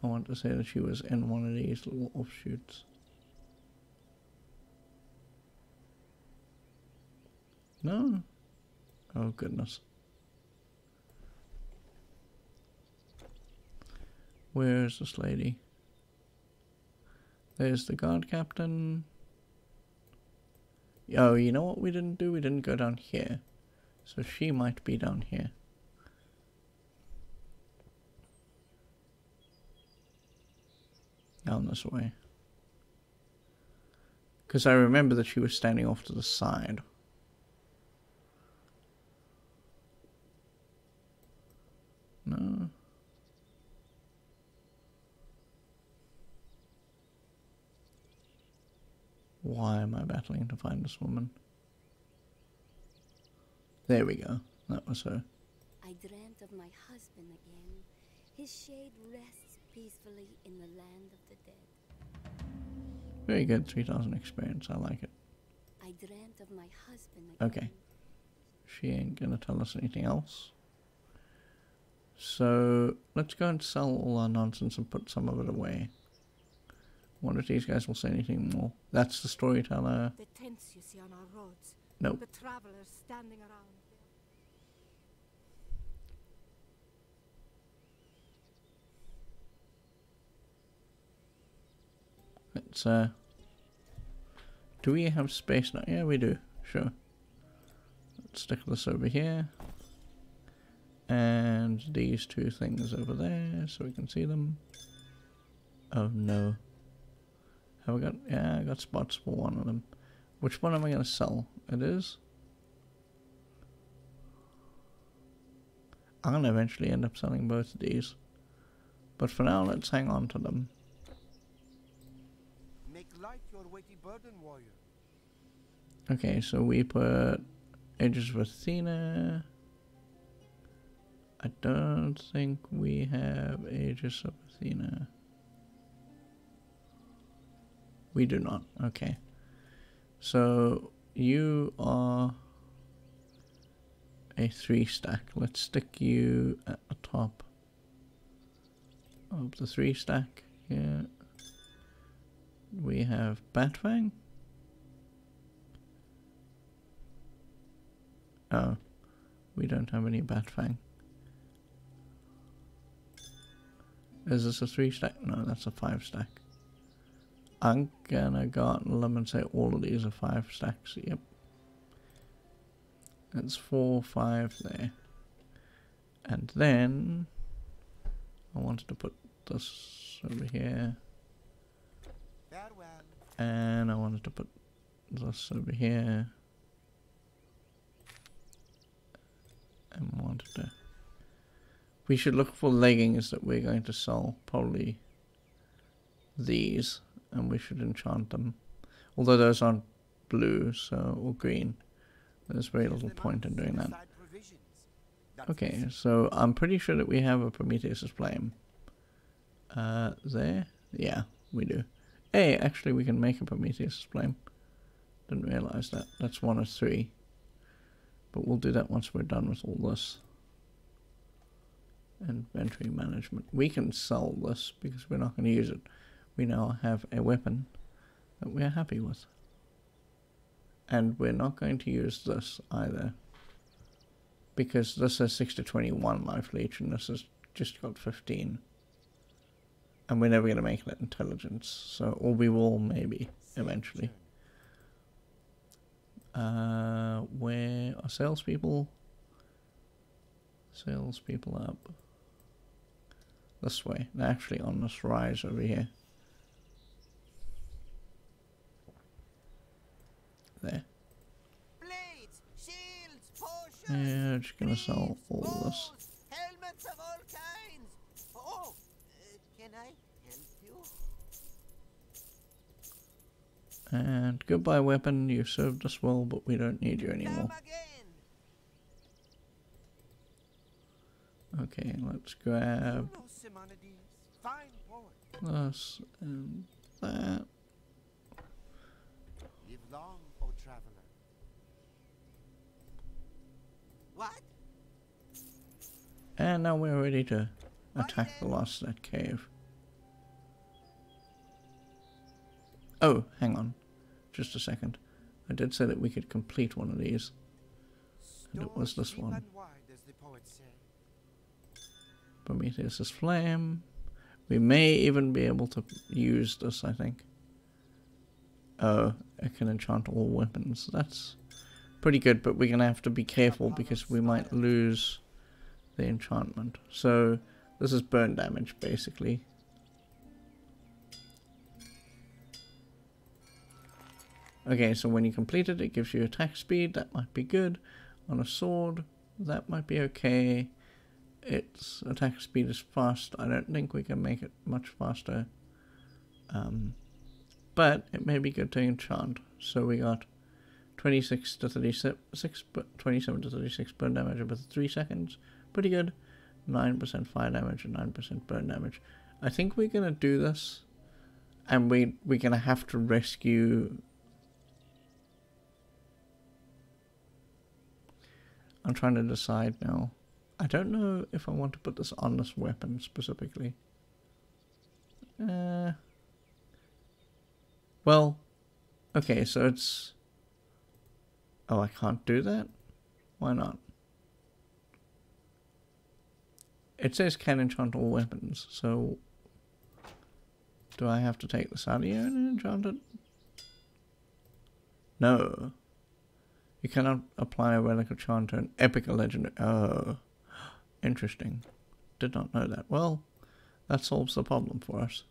I want to say that she was in one of these little offshoots. No? Oh goodness. Where's this lady? There's the guard captain. Oh, you know what we didn't do? We didn't go down here. So she might be down here. down this way. Because I remember that she was standing off to the side. Why am I battling to find this woman? There we go. That was her.
I dreamt of my husband again. His shade rests peacefully in the land of the dead.
Very good. 3000 experience. I like it.
I dreamt of my husband again.
Okay. She ain't gonna tell us anything else. So let's go and sell all our nonsense and put some of it away. Wonder if these guys will say anything more. That's the storyteller.
The tents you see on our roads.
Nope.
The travelers standing around.
Let's uh Do we have space now? Yeah we do, sure. Let's stick this over here. And these two things over there so we can see them. Oh no. Have I got yeah, I got spots for one of them. Which one am I gonna sell? It is? I'm gonna eventually end up selling both of these. But for now let's hang on to them.
Make light your weighty burden, warrior.
Okay, so we put Aegis of Athena. I don't think we have Aegis of Athena. We do not. Okay. So you are a three stack. Let's stick you at the top of the three stack here. We have Batfang. Oh, we don't have any Batfang. Is this a three stack? No, that's a five stack. I'm gonna go out and say all of these are five stacks. Yep. That's four, five there. And then I wanted to put this over here. And I wanted to put this over here. And wanted to. We should look for leggings that we're going to sell. Probably these. And we should enchant them. Although those aren't blue, so or green. There's very little point in doing that.
Side provisions. That
Okay, so I'm pretty sure that we have a Prometheus' flame. Uh, there? Yeah, we do. Hey, actually we can make a Prometheus' flame. Didn't realize that. That's one of three. But we'll do that once we're done with all this. Inventory management. We can sell this because we're not going to use it. We now have a weapon that we're happy with. And we're not going to use this either because this has 6 to 21 life leech and this has just got 15 and we're never going to make that intelligence so or we will maybe eventually. Uh where are salespeople? Salespeople up this way. They're actually on this rise over here there
Blades, shields, potions.
yeah just gonna sell all this
helmets of all kinds. Oh, uh, can I help you?
and goodbye weapon you served us well but we don't need you anymore Okay, let's grab
You know Simonides, fine poet.
this and that.
Live long, O traveler. What?
And now we're ready to attack the last of that cave. Oh, hang on. Just a second. I did say that we could complete one of these. And it was this one.
and wide, as the poets say.
Prometheus' flame. We may even be able to use this, I think. Oh, it can enchant all weapons. That's pretty good, but we're going to have to be careful because we might lose the enchantment. So, this is burn damage, basically. Okay, so when you complete it, it gives you attack speed. That might be good. On a sword, that might be okay. Its attack speed is fast. I don't think we can make it much faster. Um, but it may be good to enchant. So we got 26 to 36, 27 to 36 burn damage over 3 seconds. Pretty good. 9% fire damage and 9% burn damage. I think we're going to do this. And we, we're going to have to rescue... I'm trying to decide now. I don't know if I want to put this on this weapon specifically. Uh, well, okay, so it's... Oh, I can't do that? Why not? It says can enchant all weapons, so... Do I have to take this out of here and enchant it? No. You cannot apply a relic enchant to an epic or legendary... Oh. Interesting. Did not know that. Well, that solves the problem for us.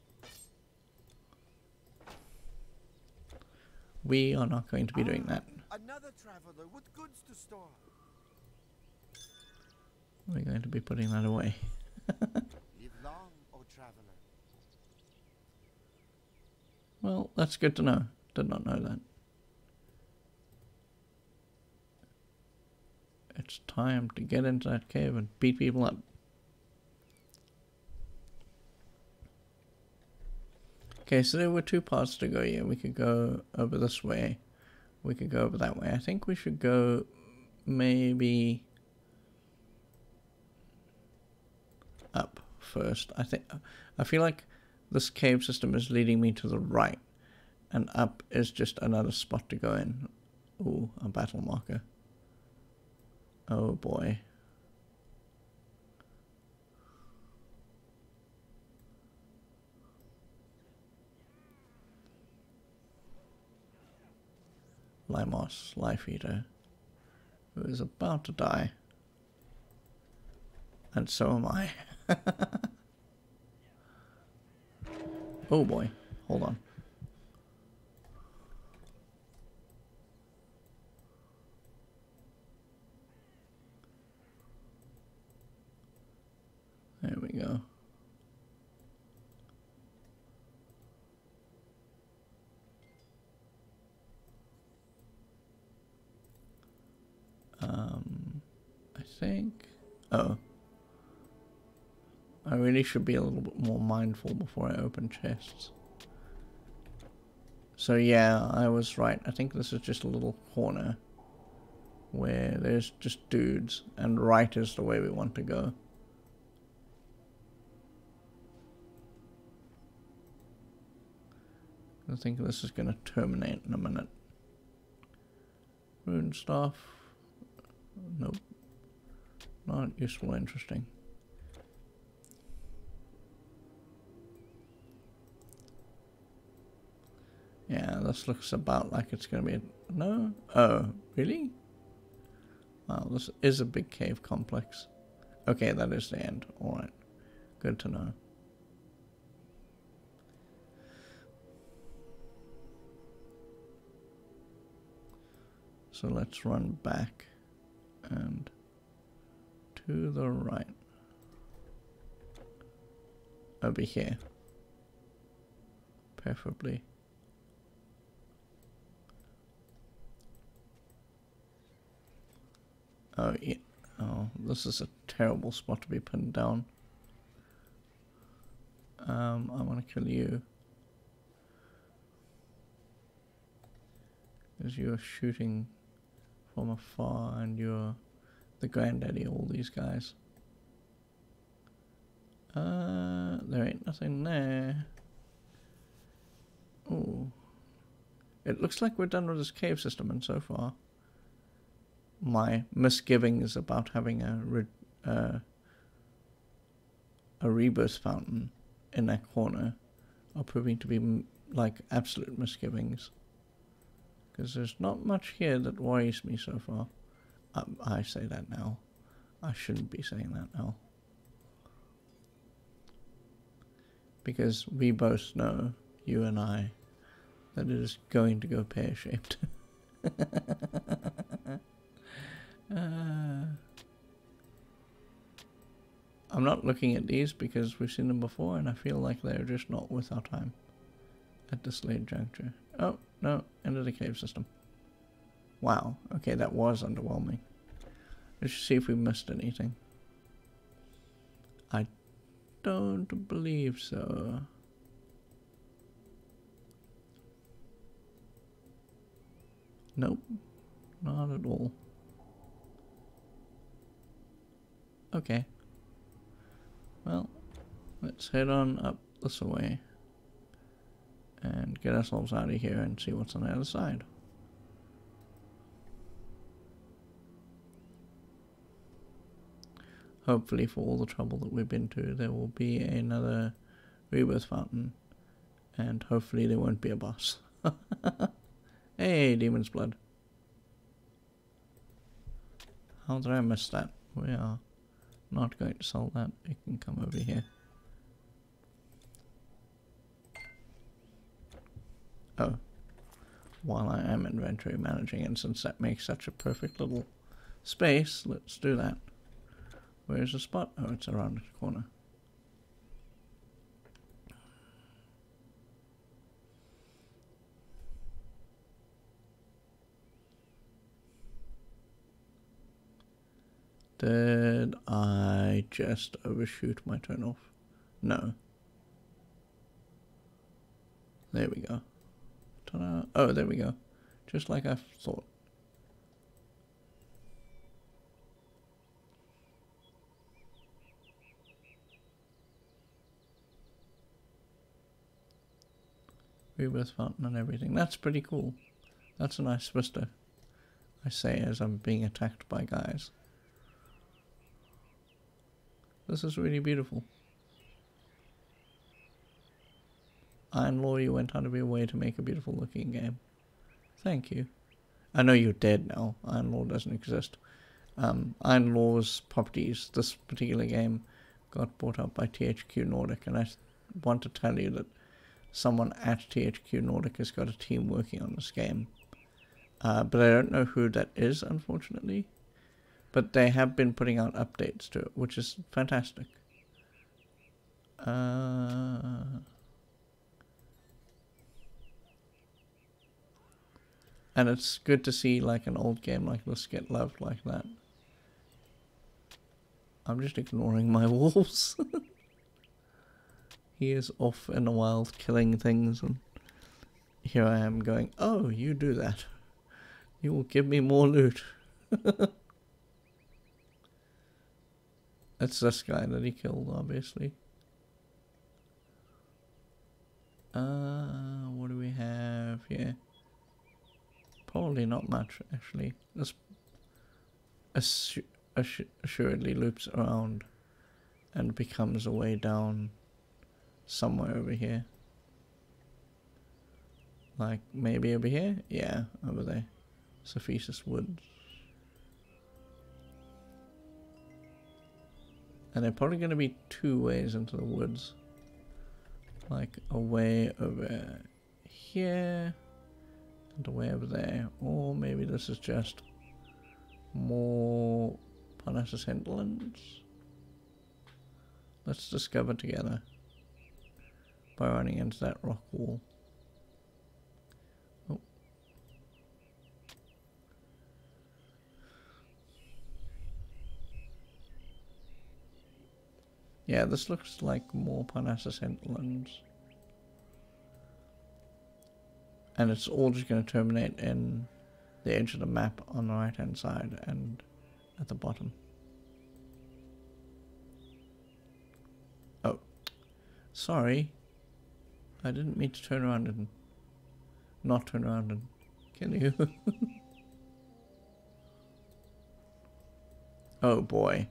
We are not going to be doing that.
Another traveler with goods to store.
We're going to be putting that away.
Live long, O traveler.
Well, that's good to know. Did not know that. It's time to get into that cave and beat people up. Okay, so there were two paths to go here. We could go over this way. We could go over that way. I think we should go maybe up first. I think I feel like this cave system is leading me to the right and up is just another spot to go in. Ooh, a battle marker. Oh boy. Limos, Life Eater, who is about to die. And so am I. oh boy, hold on. There we go. Um, I think. Oh. I really should be a little bit more mindful before I open chests. So yeah, I was right. I think this is just a little corner where there's just dudes and right is the way we want to go. I think this is going to terminate in a minute. Rune stuff. Nope. Not useful, interesting. Yeah, this looks about like it's going to be a... No? Oh, really? Wow, this is a big cave complex. Okay, that is the end. Alright. Good to know. So let's run back and to the right. Over here. Preferably. Oh, yeah. Oh, this is a terrible spot to be pinned down. Um, I want to kill you. Because you're shooting from afar and you're the granddaddy of all these guys. Uh, there ain't nothing there. Oh. It looks like we're done with this cave system and so far my misgivings about having a re uh, a rebirth fountain in that corner are proving to be like absolute misgivings. Because there's not much here that worries me so far. Um, I say that now. I shouldn't be saying that now. Because we both know, you and I, that it is going to go pear-shaped. Uh, I'm not looking at these because we've seen them before and I feel like they're just not worth our time at this late juncture. Oh, no, enter the cave system. Wow, okay, that was underwhelming. Let's see if we missed anything. I don't believe so. Nope, not at all. Okay. Well, let's head on up this way and get ourselves out of here and see what's on the other side. Hopefully, for all the trouble that we've been to, there will be another rebirth fountain, and hopefully, there won't be a boss. hey, demon's blood. How did I miss that? We are not going to sell that. It can come over here. Oh. While I am inventory managing, and since that makes such a perfect little space, let's do that. Where's the spot? Oh, it's around the corner. Did I just overshoot my turn off? No. There we go. Ta-da. Oh, there we go. Just like I thought. Rebirth fountain and everything. That's pretty cool. That's a nice twister. I say as I'm being attacked by guys. This is really beautiful. Iron Lore, you went out of your way to make a beautiful looking game. Thank you. I know you're dead now. Iron Lore doesn't exist. Um, Iron Lore's properties, this particular game, got bought up by THQ Nordic, and I want to tell you that someone at THQ Nordic has got a team working on this game. Uh, but I don't know who that is, unfortunately. But they have been putting out updates to it, which is fantastic. Uh, and it's good to see like an old game like this get loved like that. I'm just ignoring my wolves. he is off in the wild killing things and here I am going, oh, you do that. You will give me more loot. That's this guy that he killed, obviously. Uh, what do we have here? Probably not much, actually. This assu assu assuredly loops around and becomes a way down somewhere over here. Like, maybe over here? Yeah, over there. Cephesus Woods. And they're probably going to be two ways into the woods. Like a way over here a way over there. Or maybe this is just more Parnassus hinterlands. Let's discover together by running into that rock wall. Oh. Yeah, this looks like more Parnassus hinterlands. And it's all just going to terminate in the edge of the map on the right hand side and at the bottom. Oh, sorry. I didn't mean to turn around and not turn around and kill you. oh boy.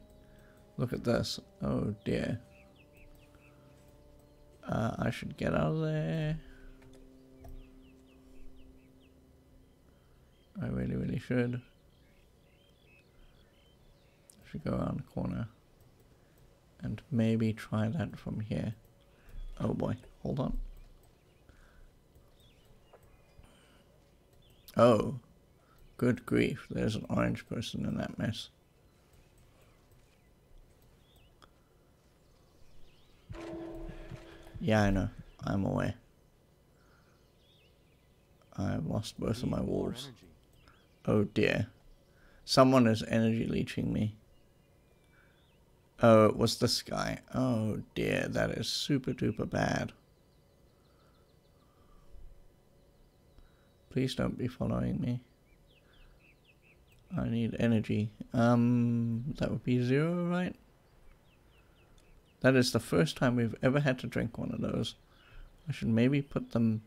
Look at this. Oh dear. Uh, I should get out of there. I really, really should. I should go around the corner and maybe try that from here. Oh boy, hold on. Oh, good grief, there's an orange person in that mess. Yeah, I know. I'm aware. I've lost both of my wolves. Oh dear. Someone is energy leeching me. Oh, it was this guy. Oh dear, that is super duper bad. Please don't be following me. I need energy. Um, that would be zero, right? That is the first time we've ever had to drink one of those. I should maybe put them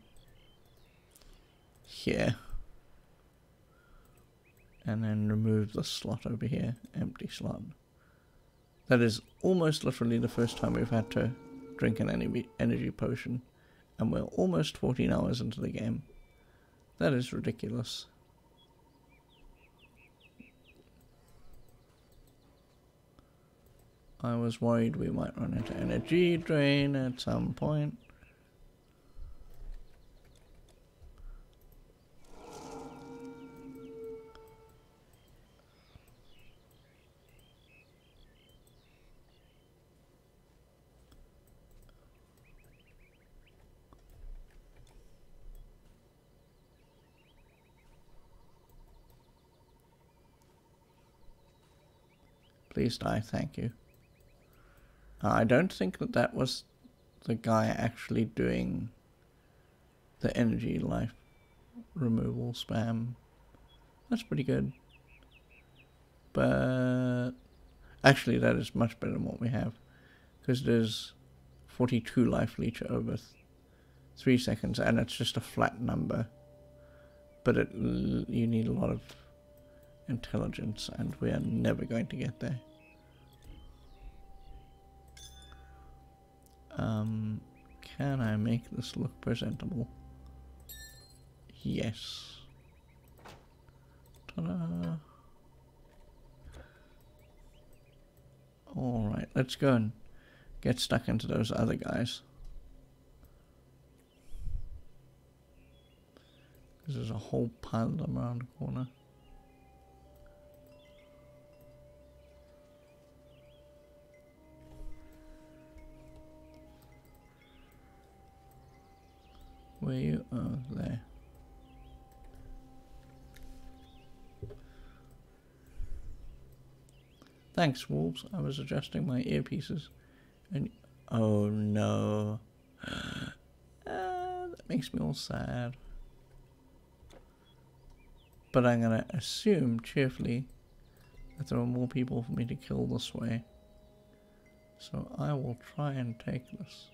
here. And then remove the slot over here. Empty slot. That is almost literally the first time we've had to drink an energy, energy potion. And we're almost 14 hours into the game. That is ridiculous. I was worried we might run into energy drain at some point. Please die, thank you. Uh, I don't think that that was the guy actually doing the energy life removal spam. That's pretty good. But actually, that is much better than what we have because there's 42 life leech over th- three seconds, and it's just a flat number. But it you need a lot of intelligence, and we are never going to get there. Um, can I make this look presentable? Yes. Ta-da! Alright, let's go and get stuck into those other guys. There's a whole pile of them around the corner. Where you? Oh, there. Thanks, wolves. I was adjusting my earpieces, and oh no, uh, that makes me all sad. But I'm gonna assume cheerfully that there are more people for me to kill this way. So I will try and take this.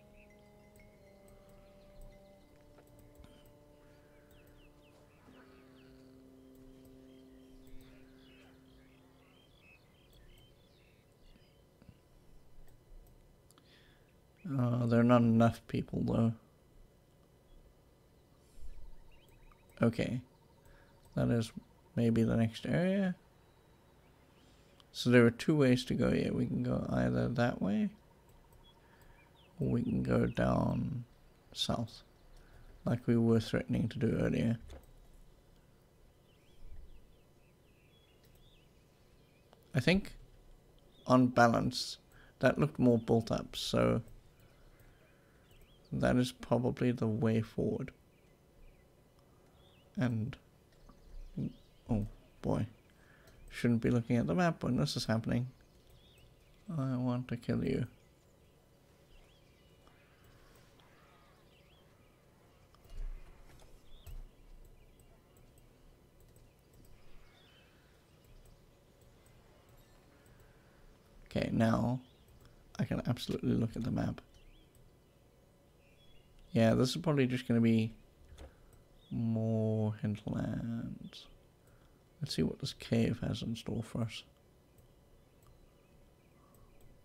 Uh, there are not enough people though. Okay. That is maybe the next area. So there are two ways to go here. We can go either that way or we can go down south like we were threatening to do earlier. I think on balance that looked more built up so that is probably the way forward. And oh boy, shouldn't be looking at the map when this is happening. I want to kill you. Okay, now I can absolutely look at the map. Yeah, this is probably just going to be more hinterlands. Let's see what this cave has in store for us.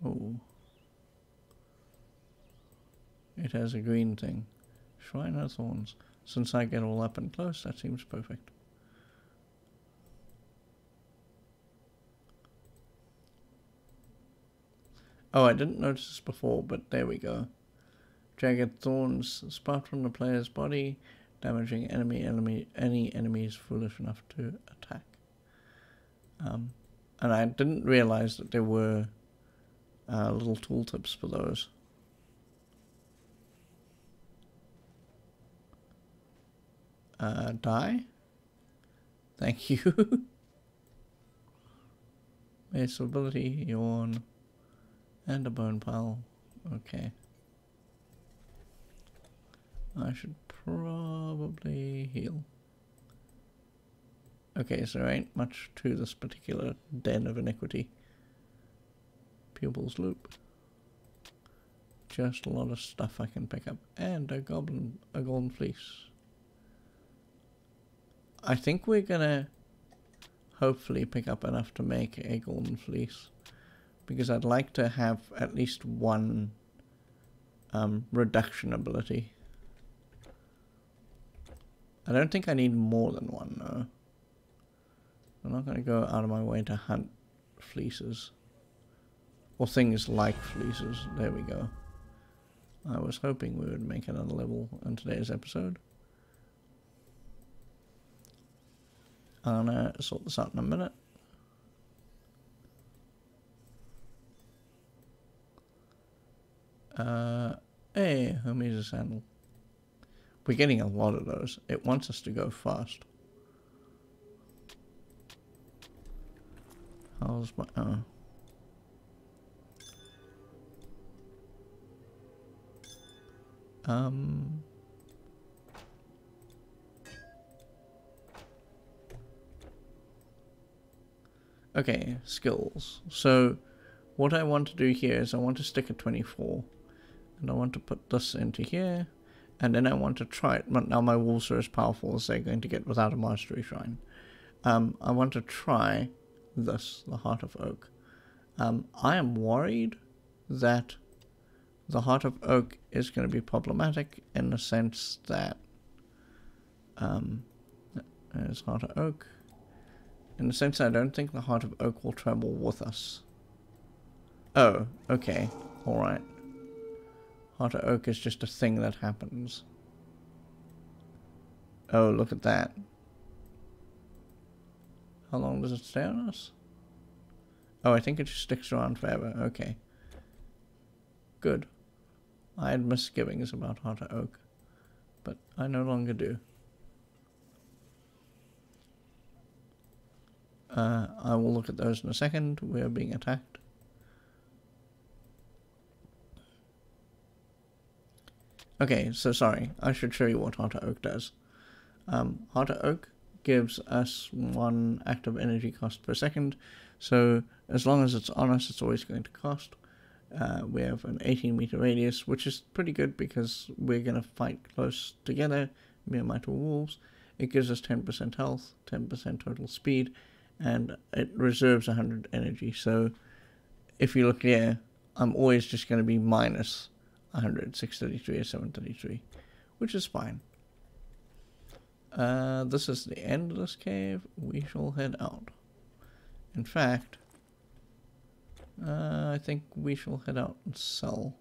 Oh. It has a green thing. Shrine of Thorns. Since I get all up and close, that seems perfect. Oh, I didn't notice this before, but there we go. Jagged thorns sprout from the player's body, damaging enemy enemy any enemies foolish enough to attack. Um, and I didn't realize that there were uh, little tooltips for those. Uh, die. Thank you. Base ability, yawn, and a bone pile. Okay. I should probably heal. Okay, so there ain't much to this particular den of iniquity. Pupils loop. Just a lot of stuff I can pick up. And a goblin, a golden fleece. I think we're gonna hopefully pick up enough to make a golden fleece. Because I'd like to have at least one um, reduction ability. I don't think I need more than one though. I'm not going to go out of my way to hunt fleeces. Or things like fleeces. There we go. I was hoping we would make another level in today's episode. I'm going to sort this out in a minute. Uh, hey, Hermes' sandal. We're getting a lot of those. It wants us to go fast. How's my... Oh. Um... Okay, skills. So, what I want to do here is I want to stick a 24. And I want to put this into here. And then I want to try it. But now my wolves are as powerful as they're going to get without a monastery shrine. Um, I want to try this, the Heart of Oak. Um, I am worried that the Heart of Oak is going to be problematic in the sense that um, there's Heart of Oak. In the sense that I don't think the Heart of Oak will travel with us. Oh, okay. Alright. Heart of Oak is just a thing that happens. Oh, look at that. How long does it stay on us? Oh, I think it just sticks around forever. Okay. Good. I had misgivings about Heart of Oak, but I no longer do. Uh, I will look at those in a second. We are being attacked. Okay, so sorry. I should show you what Heart Oak does. Um, Heart Oak gives us one active energy cost per second. So as long as it's on us, it's always going to cost. Uh, we have an 18 meter radius, which is pretty good because we're going to fight close together, mere mighty wolves. It gives us 10% health, 10% total speed, and it reserves 100 energy. So if you look here, I'm always just going to be minus 100, 633 or 733, which is fine. Uh, this is the end of this cave. We shall head out. In fact, uh, I think we shall head out and sell.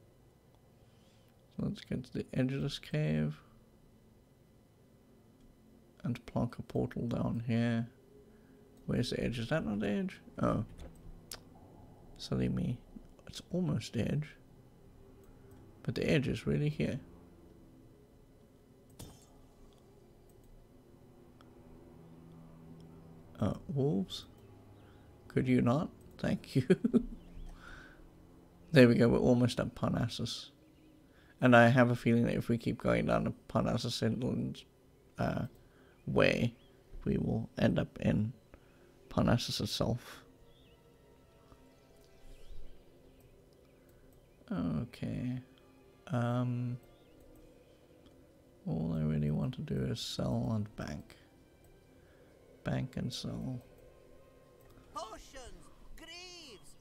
So let's get to the edge of this cave. And plonk a portal down here. Where's the edge? Is that not the edge? Oh. Silly me. It's almost edge. But the edge is really here. Uh, wolves? Could you not? Thank you. there we go, we're almost at Parnassus. And I have a feeling that if we keep going down the Parnassus Inland uh, way, we will end up in Parnassus itself. Okay. Um, all I really want to do is sell and bank. Bank and sell.
Potions! Greaves!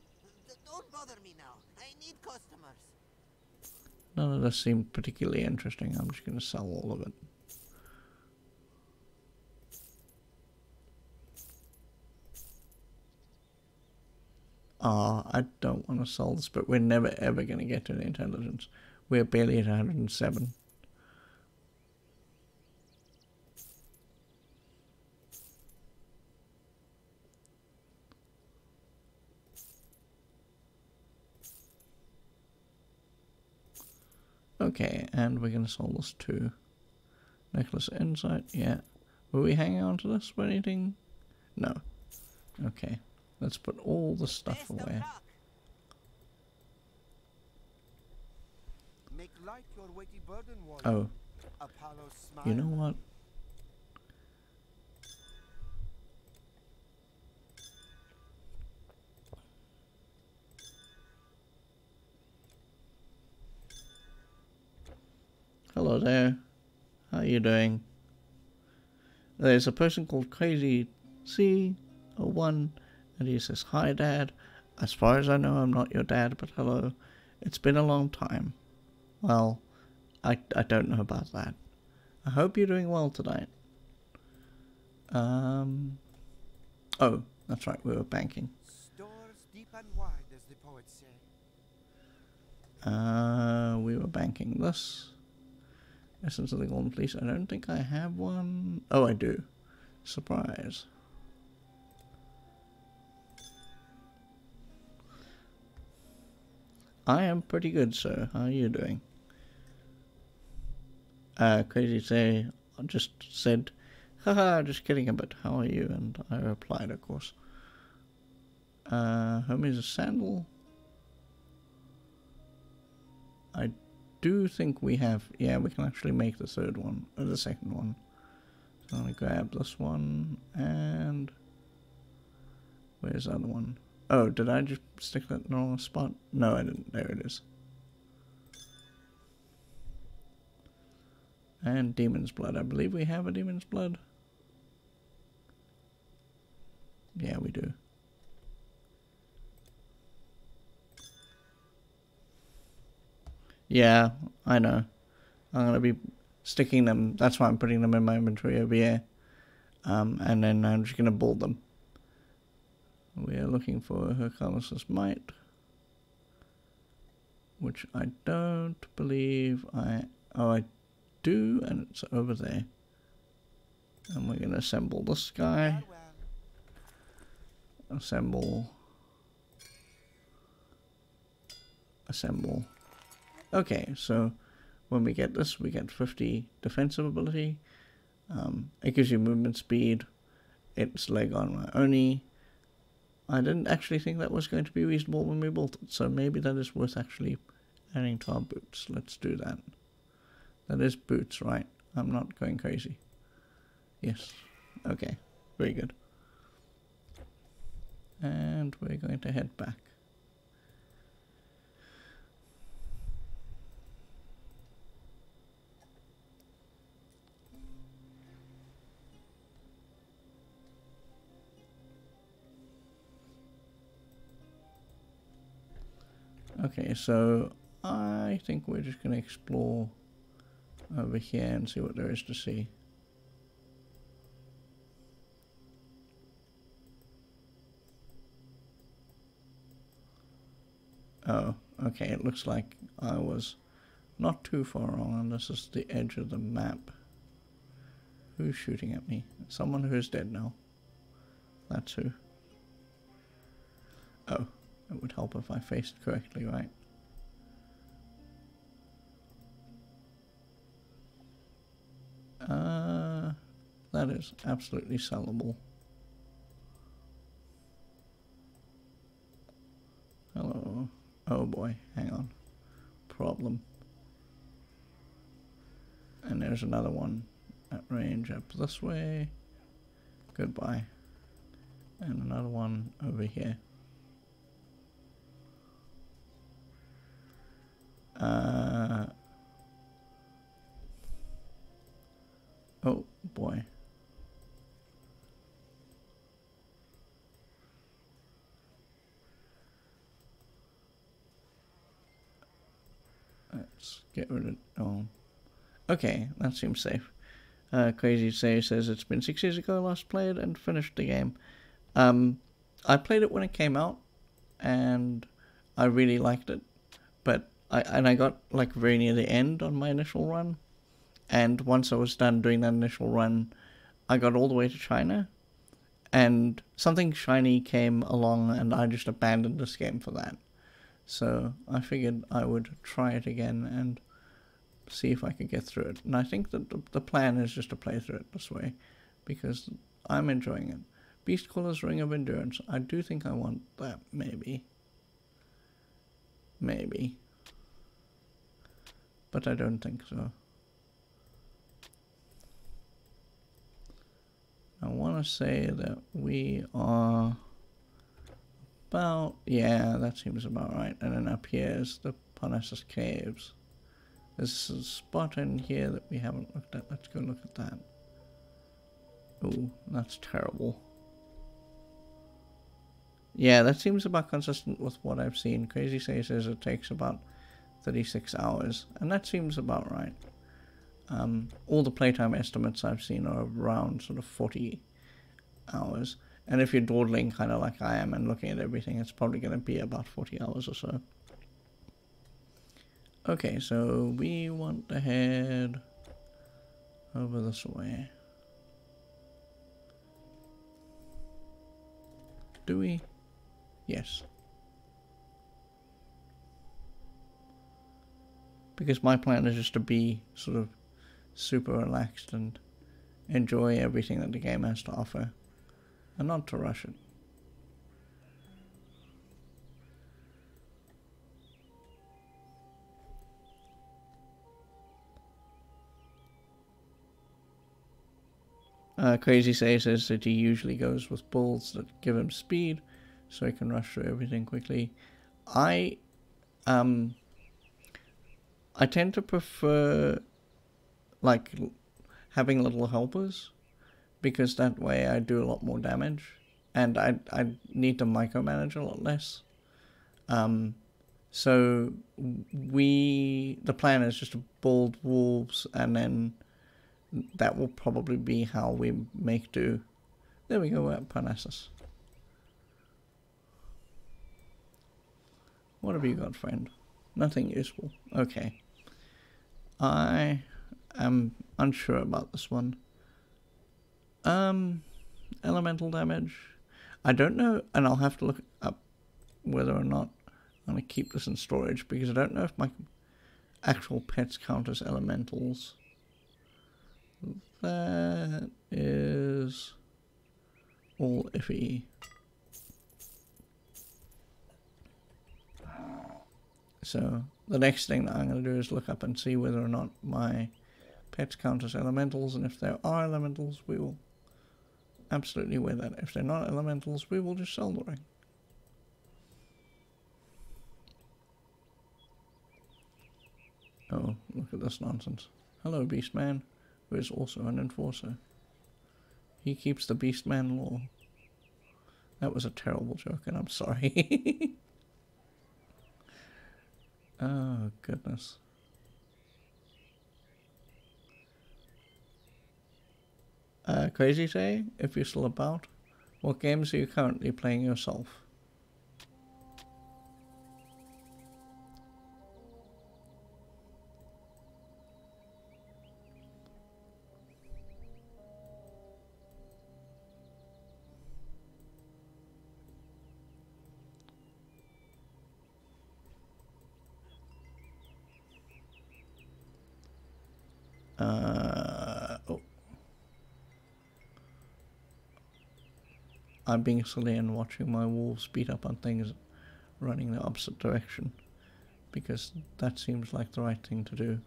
D- don't bother me now. I need customers.
None of this seemed particularly interesting. I'm just going to sell all of it. Ah, I don't want to sell this, but we're never ever going to get to the intelligence. We're barely at 107. Okay, and we're going to solve this too. Necklace Insight, yeah. Were we hanging on to this for anything? No. Okay. Let's put all the stuff away.
Light your weighty burden, warrior.
Oh,
Apollo's smile.
you know what? Hello there. How are you doing? There's a person called Crazy C01 and he says, Hi dad. As far as I know I'm not your dad, but hello. It's been a long time. Well, I, I don't know about that. I hope you're doing well tonight. Um. Oh, that's right. We were banking.
Stores deep and wide, as the poets say.
Uh, we were banking this. Essence of the Golden Fleece. I don't think I have one. Oh, I do. Surprise. I am pretty good, sir. How are you doing? Uh, Crazy Say I just said, haha, just kidding, but how are you? And I replied, of course. Uh, Hermes's Sandal. I do think we have, yeah, we can actually make the third one, or the second one. So I'm gonna grab this one, and where's the other one? Oh, did I just stick that in the wrong spot? No, I didn't. There it is. And Demon's Blood. I believe we have a Demon's Blood. Yeah, we do. Yeah, I know. I'm going to be sticking them. That's why I'm putting them in my inventory over here. Um, and then I'm just going to build them. We are looking for Hercules' Might. Which I don't believe I... Oh, I do, and it's over there. And we're going to assemble this guy. Assemble. Assemble. Okay, so when we get this, we get 50 defensive ability. Um, it gives you movement speed. It's leg armor only. I didn't actually think that was going to be reasonable when we built it, so maybe that is worth actually adding to our boots. Let's do that. That is boots, right? I'm not going crazy. Yes. Okay. Very good. And we're going to head back. Okay, so I think we're just going to explore over here and see what there is to see. Oh, okay, it looks like I was not too far wrong, and this is the edge of the map. Who's shooting at me? Someone who's dead now. That's who. Oh, it would help if I faced correctly, right? That is absolutely sellable. Hello. Oh boy, hang on. Problem. And there's another one at range up this way. Goodbye. And another one over here. Uh, oh boy. Let's get rid of. Oh. Okay, that seems safe. Uh, Crazy Say says it's been six years ago I last played and finished the game. Um, I played it when it came out, and I really liked it. But I and I got like very near the end on my initial run, and once I was done doing that initial run, I got all the way to China, and something shiny came along, and I just abandoned this game for that. So I figured I would try it again and see if I could get through it. And I think that the, the plan is just to play through it this way. because I'm enjoying it. Beast Caller's Ring of Endurance. I do think I want that, maybe. Maybe. But I don't think so. I want to say that we are about, yeah, that seems about right. And then up here is the Parnassus Caves. There's a spot in here that we haven't looked at. Let's go look at that. Oh, that's terrible. Yeah, that seems about consistent with what I've seen. Crazy Say says it takes about 36 hours, and that seems about right. Um, all the playtime estimates I've seen are around sort of 40 hours. And if you're dawdling kind of like I am and looking at everything, it's probably going to be about 40 hours or so. Okay, so we want to head over this way. Do we? Yes. Because my plan is just to be sort of super relaxed and enjoy everything that the game has to offer and not to rush it. Uh, Crazy Say says that he usually goes with builds that give him speed, so he can rush through everything quickly. I, um, I tend to prefer, like, having little helpers, because that way I do a lot more damage, and I I need to micromanage a lot less. Um, so we the plan is just to build wolves, and then that will probably be how we make do. There we go, at Parnassus. What have you got, friend? Nothing useful. Okay. I am unsure about this one. Um, elemental damage. I don't know, and I'll have to look up whether or not I'm going to keep this in storage because I don't know if my actual pets count as elementals. That is all iffy. So the next thing that I'm going to do is look up and see whether or not my pets count as elementals, and if there are elementals, we will absolutely wear that. If they're not elementals, we will just sell the ring. Oh, look at this nonsense. Hello, Beastman, who is also an enforcer. He keeps the Beastman law. That was a terrible joke, and I'm sorry. oh, goodness. Uh, Crazy Say, if you're still about, what games are you currently playing yourself? I'm being silly and watching my wolves beat up on things running the opposite direction because that seems like the right thing to do.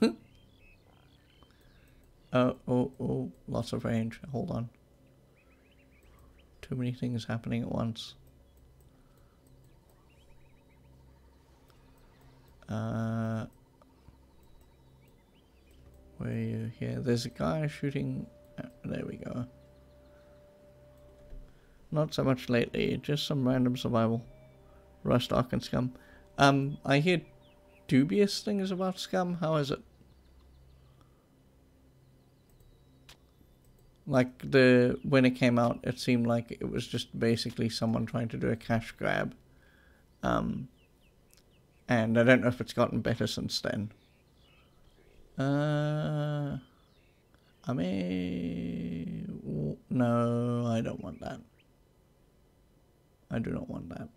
oh, oh, oh, lots of range. Hold on. Too many things happening at once. Uh, where are you here? There's a guy shooting. Uh, there we go. Not so much lately, just some random survival. Rust, Ark, and Scum. Um, I hear dubious things about Scum. How is it? Like the when it came out, it seemed like it was just basically someone trying to do a cash grab. Um, and I don't know if it's gotten better since then. Uh, I mean, no, I don't want that. I do not want that.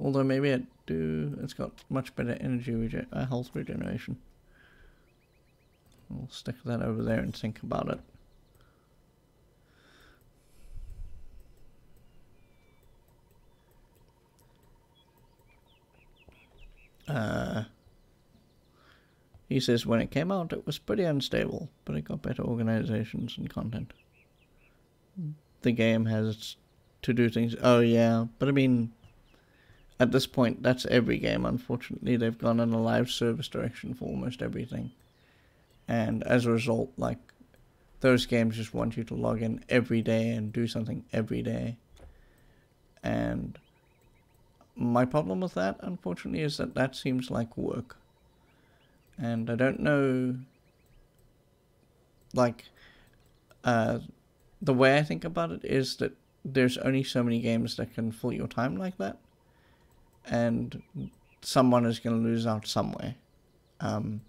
Although maybe I do, it's got much better energy regen uh, health regeneration. We'll stick that over there and think about it. Uh, he says when it came out, it was pretty unstable, but it got better organizations and content. The game has to do things. Oh yeah, but I mean, at this point, that's every game. Unfortunately, they've gone in a live service direction for almost everything, and as a result, like those games just want you to log in every day and do something every day. And my problem with that, unfortunately, is that that seems like work. And I don't know, like, uh, the way I think about it is that there's only so many games that can fill your time like that. And someone is going to lose out somewhere. Um,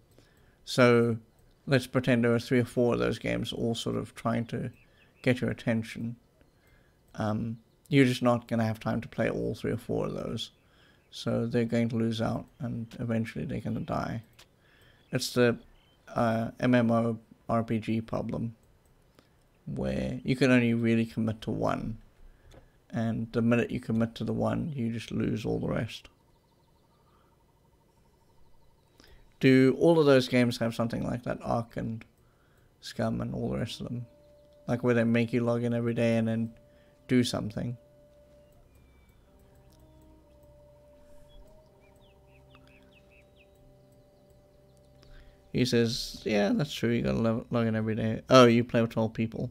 so let's pretend there are three or four of those games all sort of trying to get your attention. Um, you're just not going to have time to play all three or four of those. So they're going to lose out and eventually they're going to die. It's the uh, MMO RPG problem where you can only really commit to one. And the minute you commit to the one, you just lose all the rest. Do all of those games have something like that? Ark and Scum and all the rest of them? Like where they make you log in every day and then do something. He says, yeah, that's true, you gotta log in every day. Oh, you play with 12 people.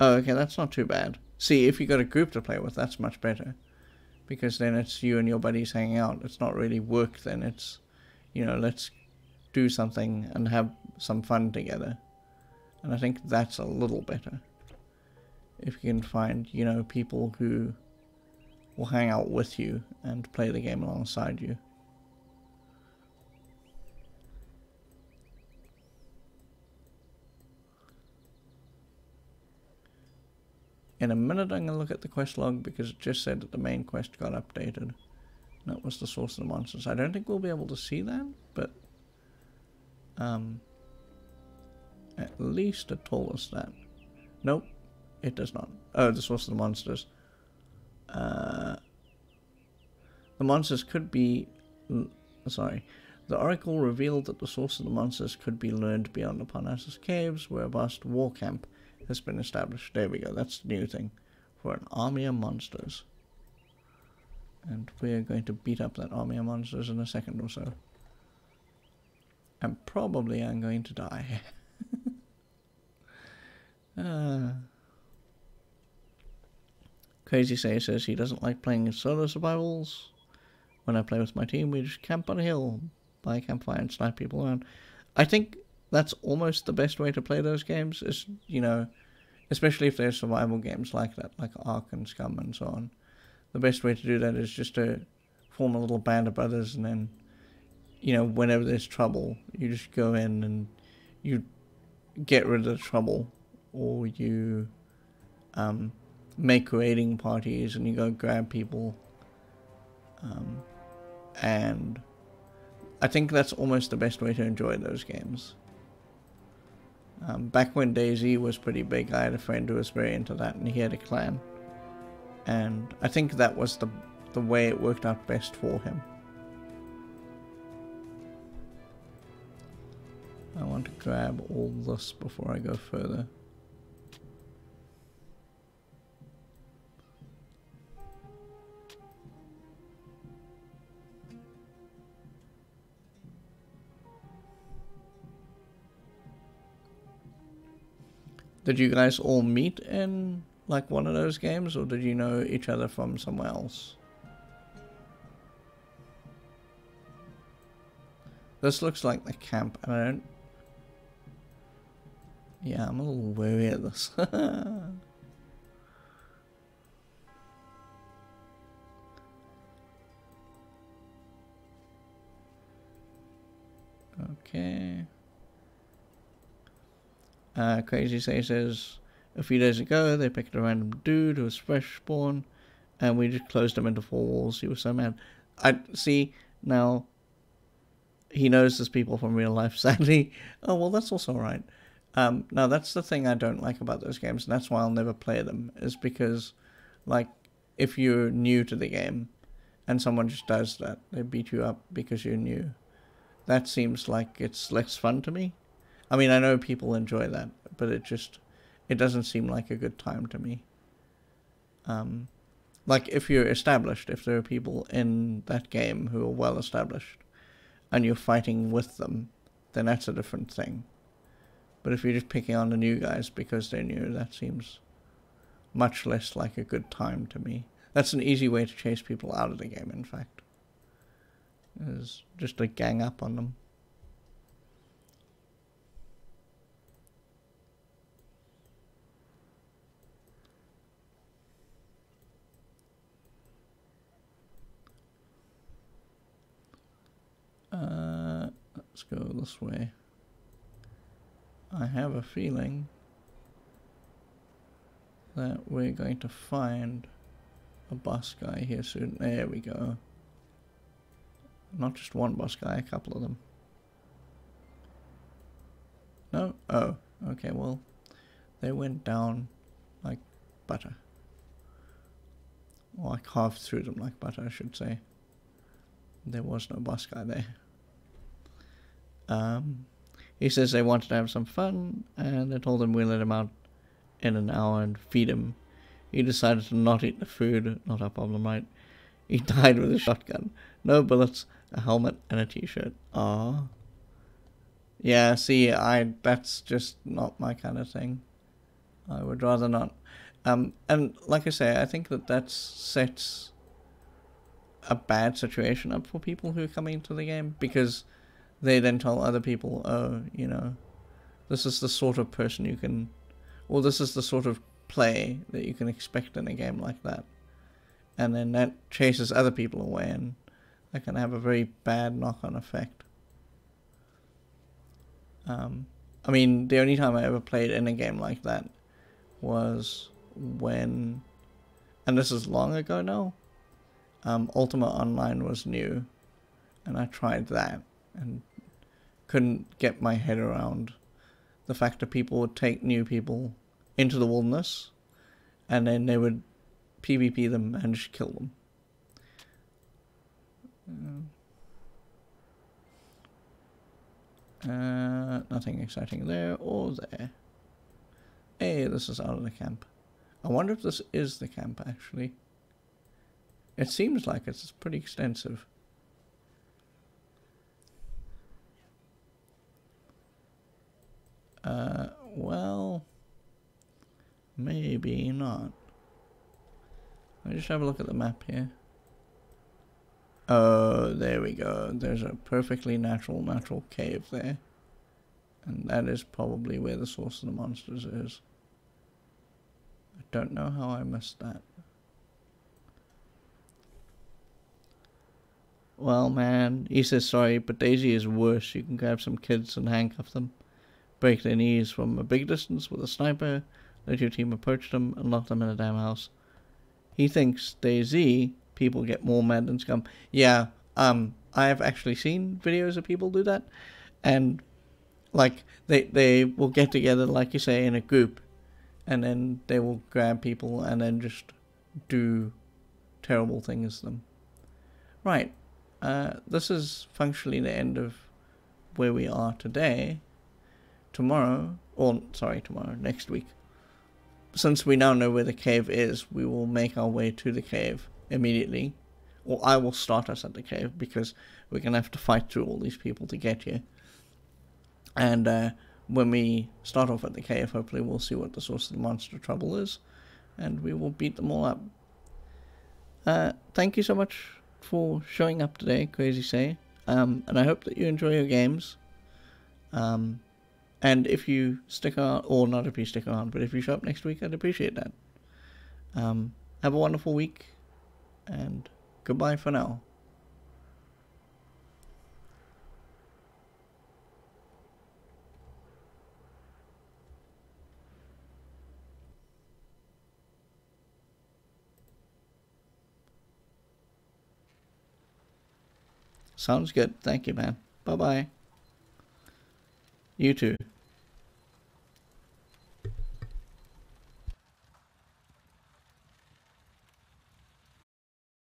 Oh, okay, that's not too bad. See, if you got a group to play with, that's much better. Because then it's you and your buddies hanging out. It's not really work then, it's, you know, let's do something and have some fun together. And I think that's a little better if you can find, you know, people who will hang out with you and play the game alongside you. In a minute I'm going to look at the quest log because it just said that the main quest got updated. That was the source of the monsters. I don't think we'll be able to see that, but um, at least it told us that. Nope, it does not. Oh, the source of the monsters. Uh, the monsters could be... Sorry. The oracle revealed that the source of the monsters could be learned beyond the Parnassus caves, where a vast war camp has been established. There we go. That's the new thing. For an army of monsters. And we're going to beat up that army of monsters in a second or so. And probably I'm going to die. uh... Crazy Say says he doesn't like playing solo survivals. When I play with my team, we just camp on a hill, by a campfire, and snipe people around. I think that's almost the best way to play those games. Is you know, especially if they're survival games like that, like Ark and Scum and so on. The best way to do that is just to form a little band of brothers, and then, you know, whenever there's trouble, you just go in and you get rid of the trouble, or you um, make raiding parties and you go grab people. Um, and I think that's almost the best way to enjoy those games. Um, back when DayZ was pretty big, I had a friend who was very into that, and he had a clan. And I think that was the the way it worked out best for him. I want to grab all this before I go further. Did you guys all meet in like one of those games or did you know each other from somewhere else? This looks like the camp and I don't... Yeah, I'm a little wary of this. okay. Uh, Crazy Say says, a few days ago, they picked a random dude who was fresh spawn, and we just closed him into four walls. He was so mad. I see now. he knows there's people from real life, sadly. Oh, well, that's also right. Um, now, that's the thing I don't like about those games, and that's why I'll never play them, is because, like, if you're new to the game and someone just does that, they beat you up because you're new, that seems like it's less fun to me. I mean, I know people enjoy that, but it just, it doesn't seem like a good time to me. Um, like, if you're established, if there are people in that game who are well established, and you're fighting with them, then that's a different thing. But if you're just picking on the new guys because they're new, that seems much less like a good time to me. That's an easy way to chase people out of the game, in fact. Is just to gang up on them. Let's go this way. I have a feeling that we're going to find a boss guy here soon. There we go. Not just one boss guy, a couple of them. No? Oh, okay, well, they went down like butter. Or I carved through them like butter, I should say. There was no boss guy there. Um, he says they wanted to have some fun, and they told him we let him out in an hour and feed him. He decided to not eat the food, not our problem, right? He died with a shotgun. No bullets, a helmet, and a t-shirt. Ah. Yeah, see, I that's just not my kind of thing. I would rather not. Um, and like I say, I think that that sets a bad situation up for people who are coming into the game because they then tell other people, oh, you know, this is the sort of person you can, or this is the sort of play that you can expect in a game like that. And then that chases other people away, and that can have a very bad knock on effect. Um, I mean, the only time I ever played in a game like that was when, and this is long ago now, um, Ultima Online was new, and I tried that and couldn't get my head around the fact that people would take new people into the wilderness and then they would PvP them and just kill them. Uh, nothing exciting there or there. Hey, this is out of the camp. I wonder if this is the camp actually. It seems like it's pretty extensive. Uh, well, maybe not. Let me just have a look at the map here. Oh, there we go. There's a perfectly natural, natural cave there. And that is probably where the source of the monsters is. I don't know how I missed that. Well, man, he says sorry, but DayZ is worse. You can grab some kids and handcuff them break their knees from a big distance with a sniper, let your team approach them and lock them in a damn house. He thinks DayZ people get more mad than scum. Yeah, um, I have actually seen videos of people do that, and like they they will get together, like you say, in a group, and then they will grab people and then just do terrible things to them. Right. Uh, this is functionally the end of where we are today tomorrow, or sorry, tomorrow, next week, since we now know where the cave is, we will make our way to the cave immediately. Or I will start us at the cave because we're going to have to fight through all these people to get here. And uh, when we start off at the cave, hopefully we'll see what the source of the monster trouble is. And we will beat them all up. Uh, thank you so much for showing up today, Crazy Say. Um, and I hope that you enjoy your games. Um, and if you stick around, or not if you stick around, but if you show up next week, I'd appreciate that. Um, have a wonderful week, and goodbye for now. Sounds good. Thank you, man. Bye. Bye. You too.